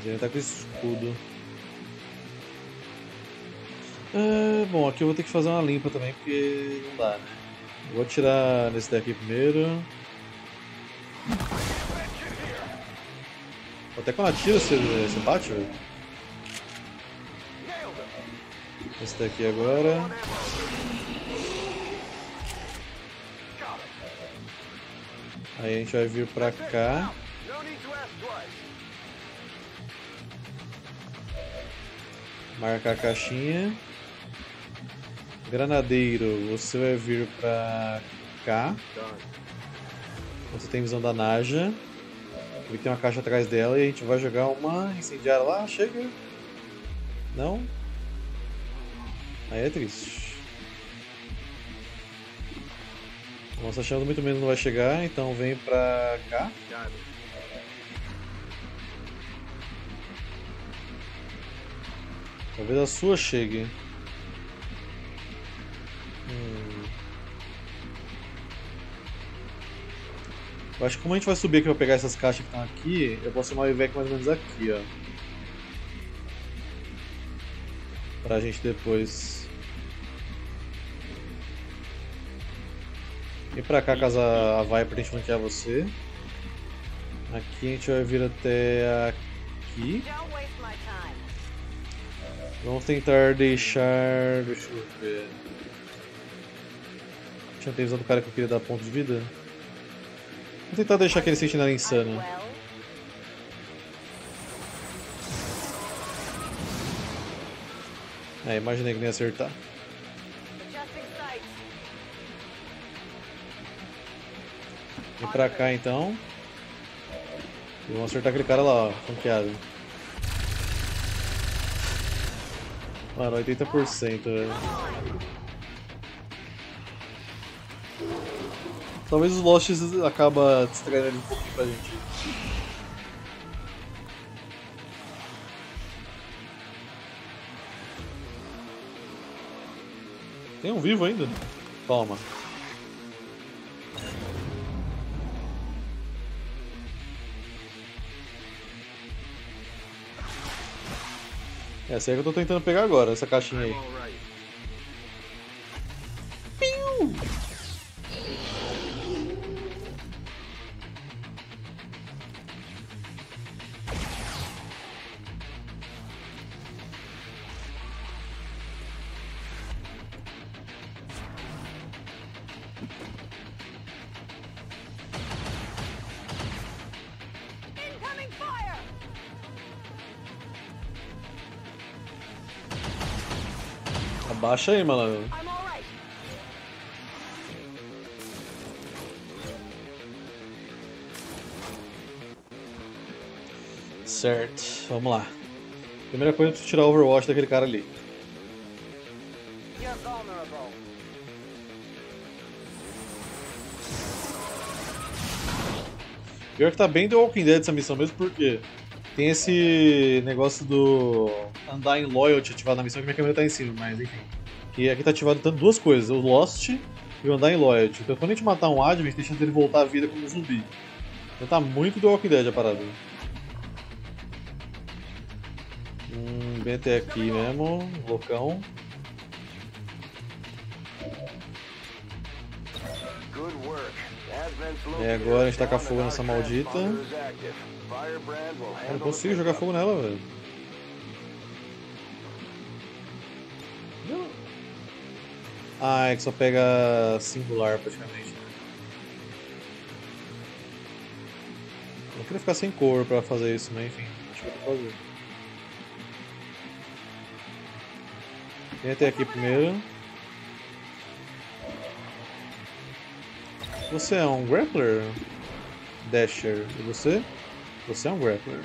Ele tá com escudo. Ah, bom, aqui eu vou ter que fazer uma limpa também, porque não dá, né? Vou tirar nesse daqui primeiro. Até quando atira você, você bate, velho? Esse daqui agora. Aí a gente vai vir pra cá. Marcar a caixinha. Granadeiro, você vai vir pra cá. Você tem visão da Naja. Aqui tem uma caixa atrás dela e a gente vai jogar uma incendiária lá. Chega. Não? Aí é triste. Nossa chance muito menos não vai chegar, então vem pra cá. Talvez a sua chegue. Eu acho que como a gente vai subir aqui pra pegar essas caixas que estão aqui, eu posso chamar o Ivec mais ou menos aqui, ó. Pra gente depois. Vem pra cá caso a a Viper tente flanquear você. Aqui a gente vai vir até aqui. Vamos tentar deixar. Deixa eu ver. Tinha ter usado o cara que eu queria dar ponto de vida? Vou tentar deixar aquele sentinela insano. É, imaginei que não ia acertar. Vem pra cá então. E vamos acertar aquele cara lá, ó, flanqueado. Mano, 80%, velho. Talvez os Losts acaba distraindo ele um pouquinho pra gente. Tem um vivo ainda? Toma. Essa aí que eu tô tentando pegar agora, essa caixinha aí. Abaixa aí, malandro. Certo, vamos lá. Primeira coisa, eu preciso tirar o Overwatch daquele cara ali. Pior que tá bem The Walking Dead essa missão mesmo, porque tem esse negócio do Undying Loyalty ativado na missão, que minha câmera tá em cima, mas enfim. Que aqui tá ativado tanto duas coisas, o Lost e o Undying Loyalty. Então quando a gente matar um admin, a gente chance dele voltar à vida como um zumbi. Então tá muito The Walking Dead a parada. Hum, bem até aqui mesmo, loucão. É, agora a gente taca fogo nessa maldita. Eu não consigo jogar fogo nela, velho. Ah, é que só pega singular praticamente. Eu não queria ficar sem cor pra fazer isso, mas enfim, acho que eu vou fazer. Vem até aqui primeiro. Você é um grappler? Dasher. E você? Você é um grappler.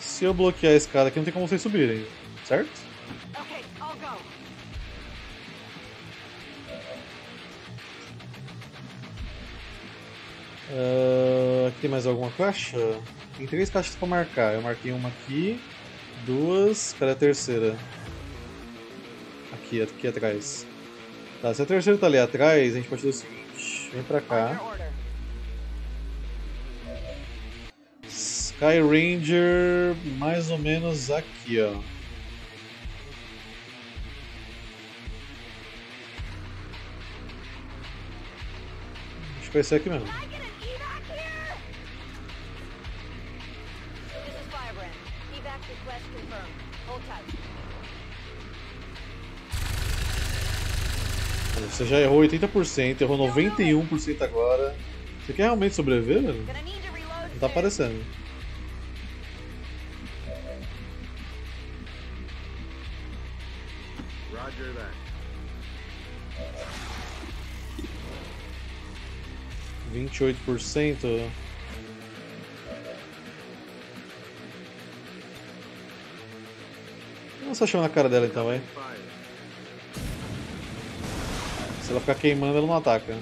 Se eu bloquear a escada aqui, não tem como vocês subirem, certo? Ah, aqui tem mais alguma caixa? Tem três caixas pra marcar. Eu marquei uma aqui, duas. Cadê a terceira? Aqui, aqui atrás. Tá, se a terceira tá ali atrás, a gente pode fazer o seguinte: vem pra cá. Sky Ranger, mais ou menos aqui, ó. Acho que vai ser aqui mesmo. Você já errou 80%, errou 91% agora. Você quer realmente sobreviver, velho? Não tá aparecendo. Roger that. 28%. Vamos só chamar na cara dela então, vai. Ela ficar queimando, ela não ataca.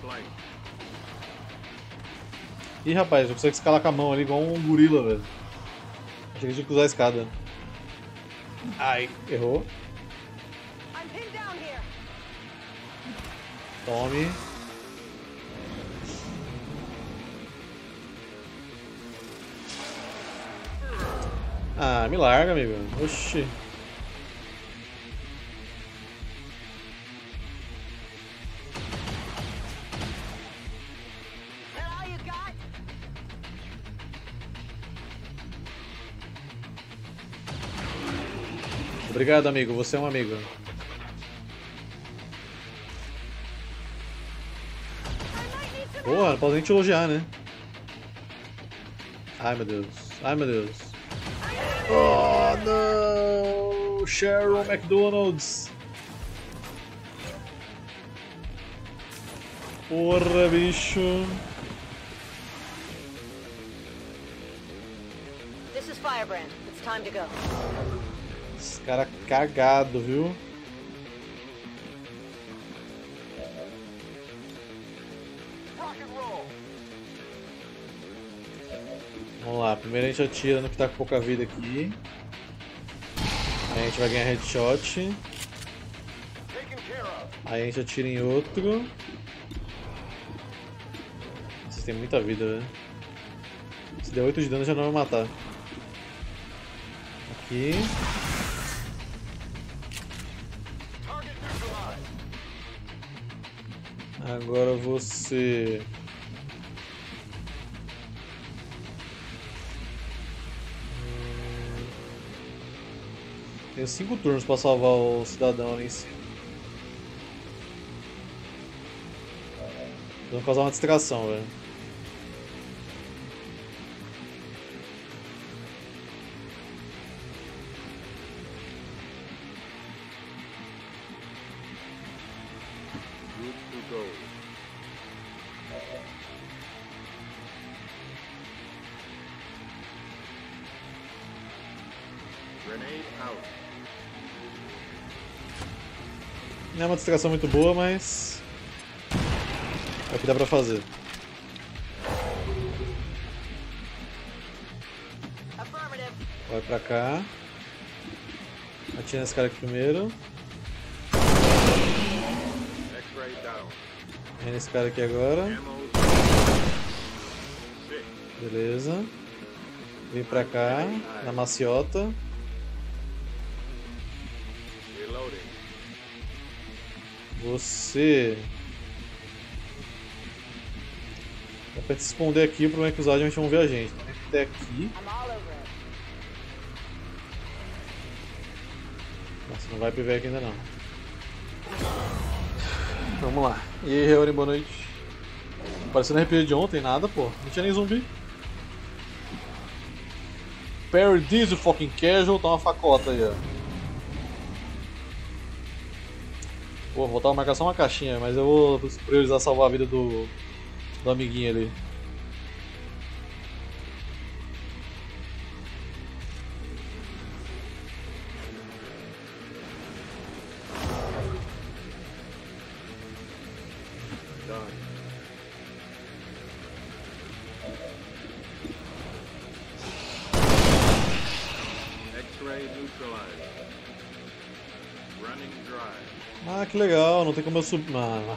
Flanked. Ih, rapaz, eu consegue escalar com a mão ali igual um gorila, velho. Achei que tinha que usar a escada. Ai, errou. I'm pinned down here. Tome. Ah, me larga, amigo. Oxi. Obrigado, amigo. Você é um amigo. Porra, não posso nem te elogiar, né? Ai, meu Deus. Ai, meu Deus. Oh, não! Cheryl McDonald's. Porra, bicho. This is Firebrand. It's time to go. Cara cagado, viu? Vamos lá, primeiro a gente atira no que tá com pouca vida aqui. Aí a gente vai ganhar headshot. Aí a gente atira em outro. Vocês têm muita vida, velho. Se der 8 de dano já não vai matar. Aqui. Agora você. Hum. Tenho 5 turnos pra salvar o cidadão ali em cima. Vamos causar uma distração, velho. É distração muito boa, mas. É o que dá pra fazer. Vai pra cá. Atira nesse cara aqui primeiro. Vem nesse cara aqui agora. Beleza. Vem pra cá, na maciota. Você. Dá te esconder aqui, o problema é que os aliens vão ver a gente. Até aqui. Nossa, não vai PV aqui ainda não. Vamos lá. E aí, Reori, boa noite. Parecendo RPG de ontem, nada, pô. Não tinha nem zumbi. Perry Diesel fucking casual, tá uma facota aí, ó. Pô, vou voltar a marcar só uma caixinha, mas eu vou priorizar salvar a vida do, do amiguinho ali. Tem como eu subir. Ah.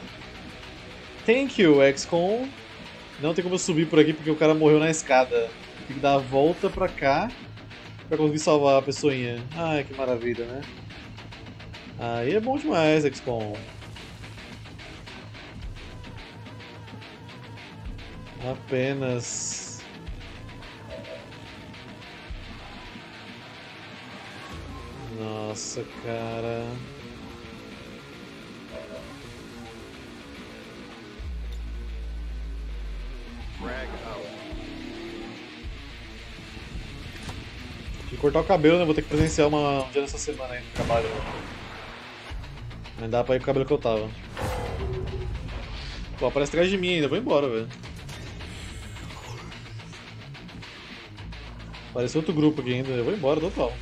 Thank you, XCOM. Não tem como eu subir por aqui porque o cara morreu na escada. Tem que dar a volta pra cá pra conseguir salvar a pessoinha. Ai, que maravilha, né? Aí é bom demais, XCOM. Apenas. Nossa, cara. Cortar o cabelo, né? Vou ter que presenciar uma, um dia nessa semana aí no trabalho. Não dá pra ir com o cabelo que eu tava. Pô, aparece atrás de mim ainda, vou embora, velho. Apareceu outro grupo aqui ainda, eu vou embora total.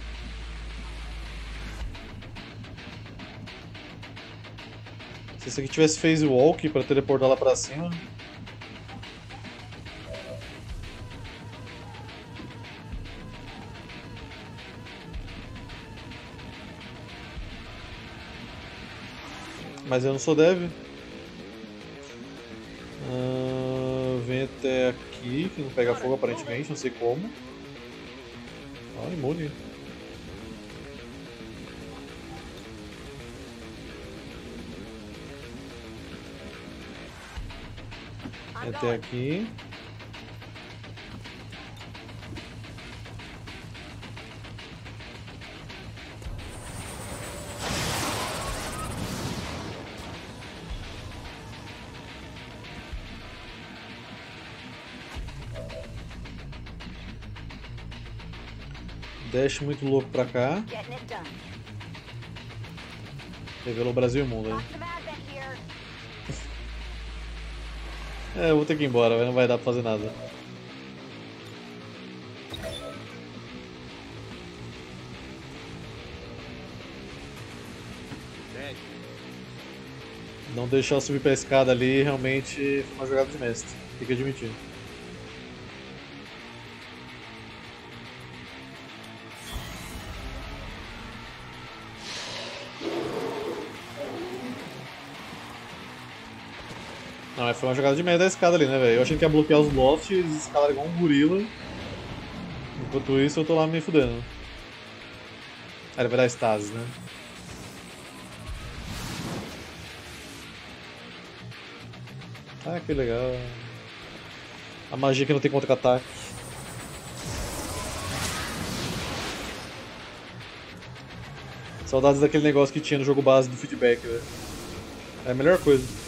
Se esse aqui tivesse phase walk pra teleportar lá pra cima. Mas eu não sou dev. Ah, vem até aqui, que não pega fogo aparentemente, não sei como. Ah, imune. I'm Até aqui. Dash muito louco pra cá. Revelou Brasil e mundo, here. É, eu vou ter que ir embora, não vai dar pra fazer nada. Não deixar eu subir pra escada ali realmente foi uma jogada de mestre, tem que admitir. Não, mas foi uma jogada de merda da escada ali, né, velho? Eu achei que ia bloquear os lofts, eles escalaram igual um gorila. Enquanto isso, eu tô lá me fudendo. Ah, ele vai dar stasis, né? Ah, que legal. A magia que não tem contra-ataque. Saudades daquele negócio que tinha no jogo base do feedback, velho. É a melhor coisa.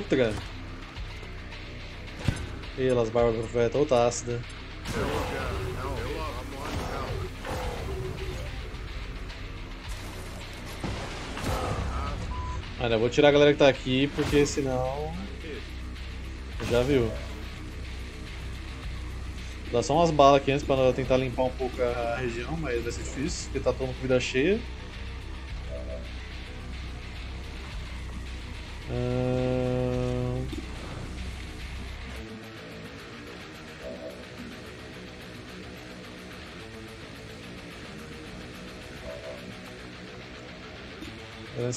Outra. Elas, Bárbara Profeta, outra ácida. Olha, vou tirar a galera que tá aqui, porque senão. Já viu. Dá só umas balas aqui antes pra tentar limpar um pouco a região, mas vai ser difícil, porque tá todo mundo com vida cheia.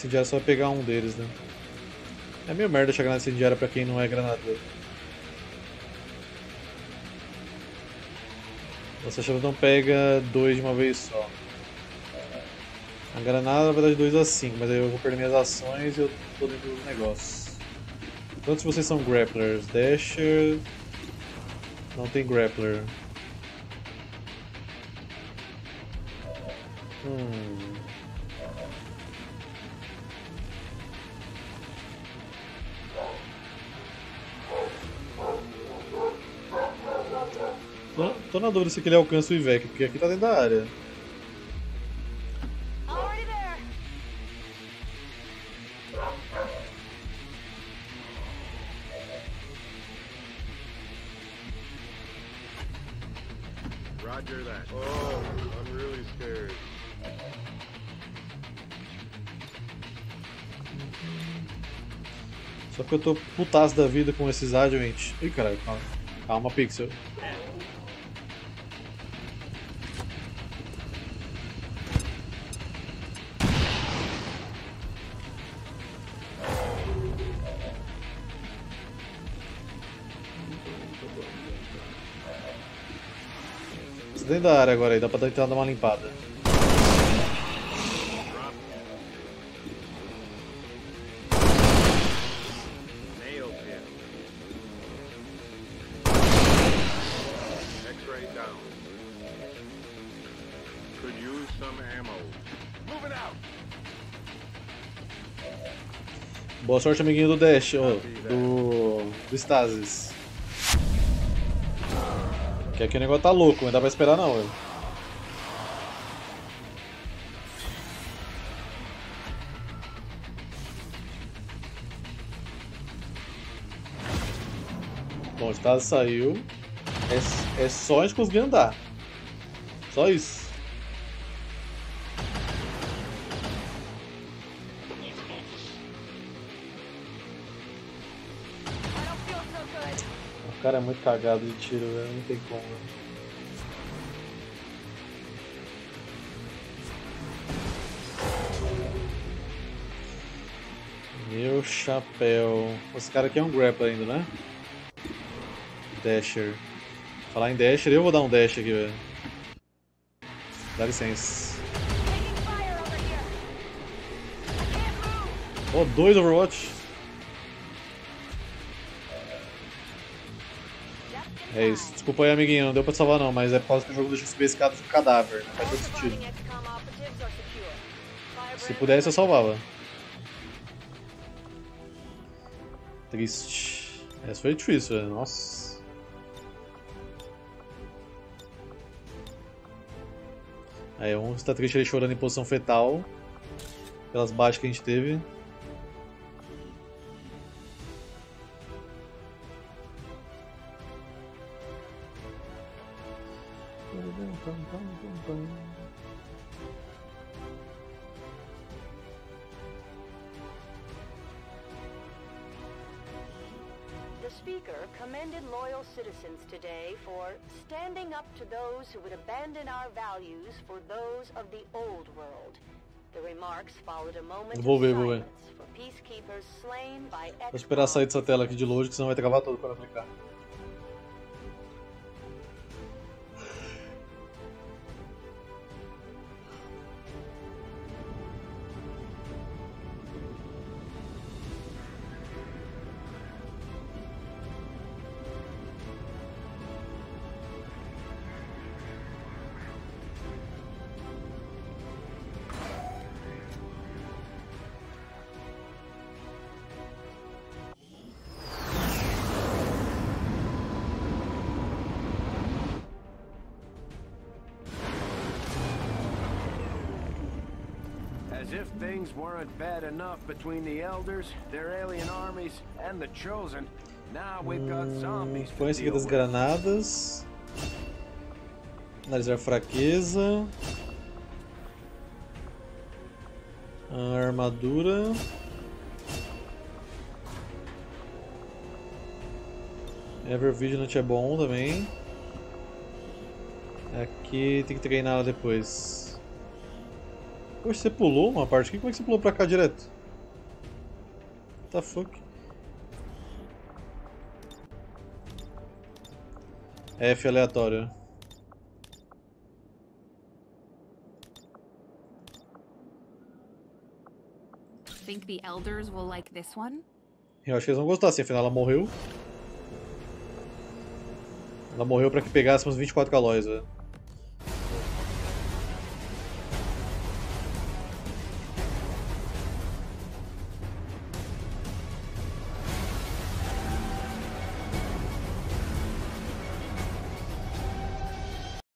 Incendiária só vai pegar um deles, né? É meio merda achar granada incendiária pra quem não é granador. Essa chave não pega dois de uma vez só. A granada vai dar de 2 a 5, mas aí eu vou perder minhas ações e eu tô dentro dos negócios. Quantos de vocês são grapplers? Dasher. Não tem grappler. Hum. Tô, tô na dúvida se ele alcança o Ivec, porque aqui tá dentro da área. Oh, I'm really scared. Só que eu tô putaço da vida com esses adjuvants. Ih, caralho, calma. Calma, Pixel. Dentro da área agora aí, dá pra tentar dar uma limpada. Boa sorte, amiguinho do Dash, ô, do. do Stasis. Que aqui o negócio tá louco, não dá pra esperar não, velho. Bom, o Stasis saiu. É, é só a gente conseguir andar. Só isso. Cara é muito cagado de tiro, velho. Não tem como. Meu chapéu. Esse cara aqui é um grappler ainda, né? Dasher. Falar em Dasher, eu vou dar um dash aqui, velho. Dá licença. Oh, dois Overwatch. É isso. Desculpa aí, amiguinho. Não deu pra te salvar não, mas é por causa que o jogo deixa subir escadas com cadáver. Não faz todo sentido. Se pudesse, eu salvava. Triste. Essa foi difícil, velho. Nossa. Aí um está triste ali chorando em posição fetal. Pelas baixas que a gente teve. Standing up to those who would abandon our values for those of the old world. The remarks followed a moment Vou ver, vou ver. silence for peacekeepers slain by Vou esperar sair dessa tela aqui de load, que senão vai travar tudo quando eu clicar. Weren't bad enough between the elders, their alien armies, and the chosen. Now we've got zombies to Influência deal das with. granadas. Analisar fraqueza. A armadura. Ever Vigilant é bom também. Aqui tem que treinar ela depois. Poxa, você pulou uma parte aqui? Como é que você pulou pra cá direto? What the fuck? F aleatório. Think the elders will like this one? Eu acho que eles vão gostar, assim, afinal ela morreu. Ela morreu pra que pegássemos 24 calóis, velho.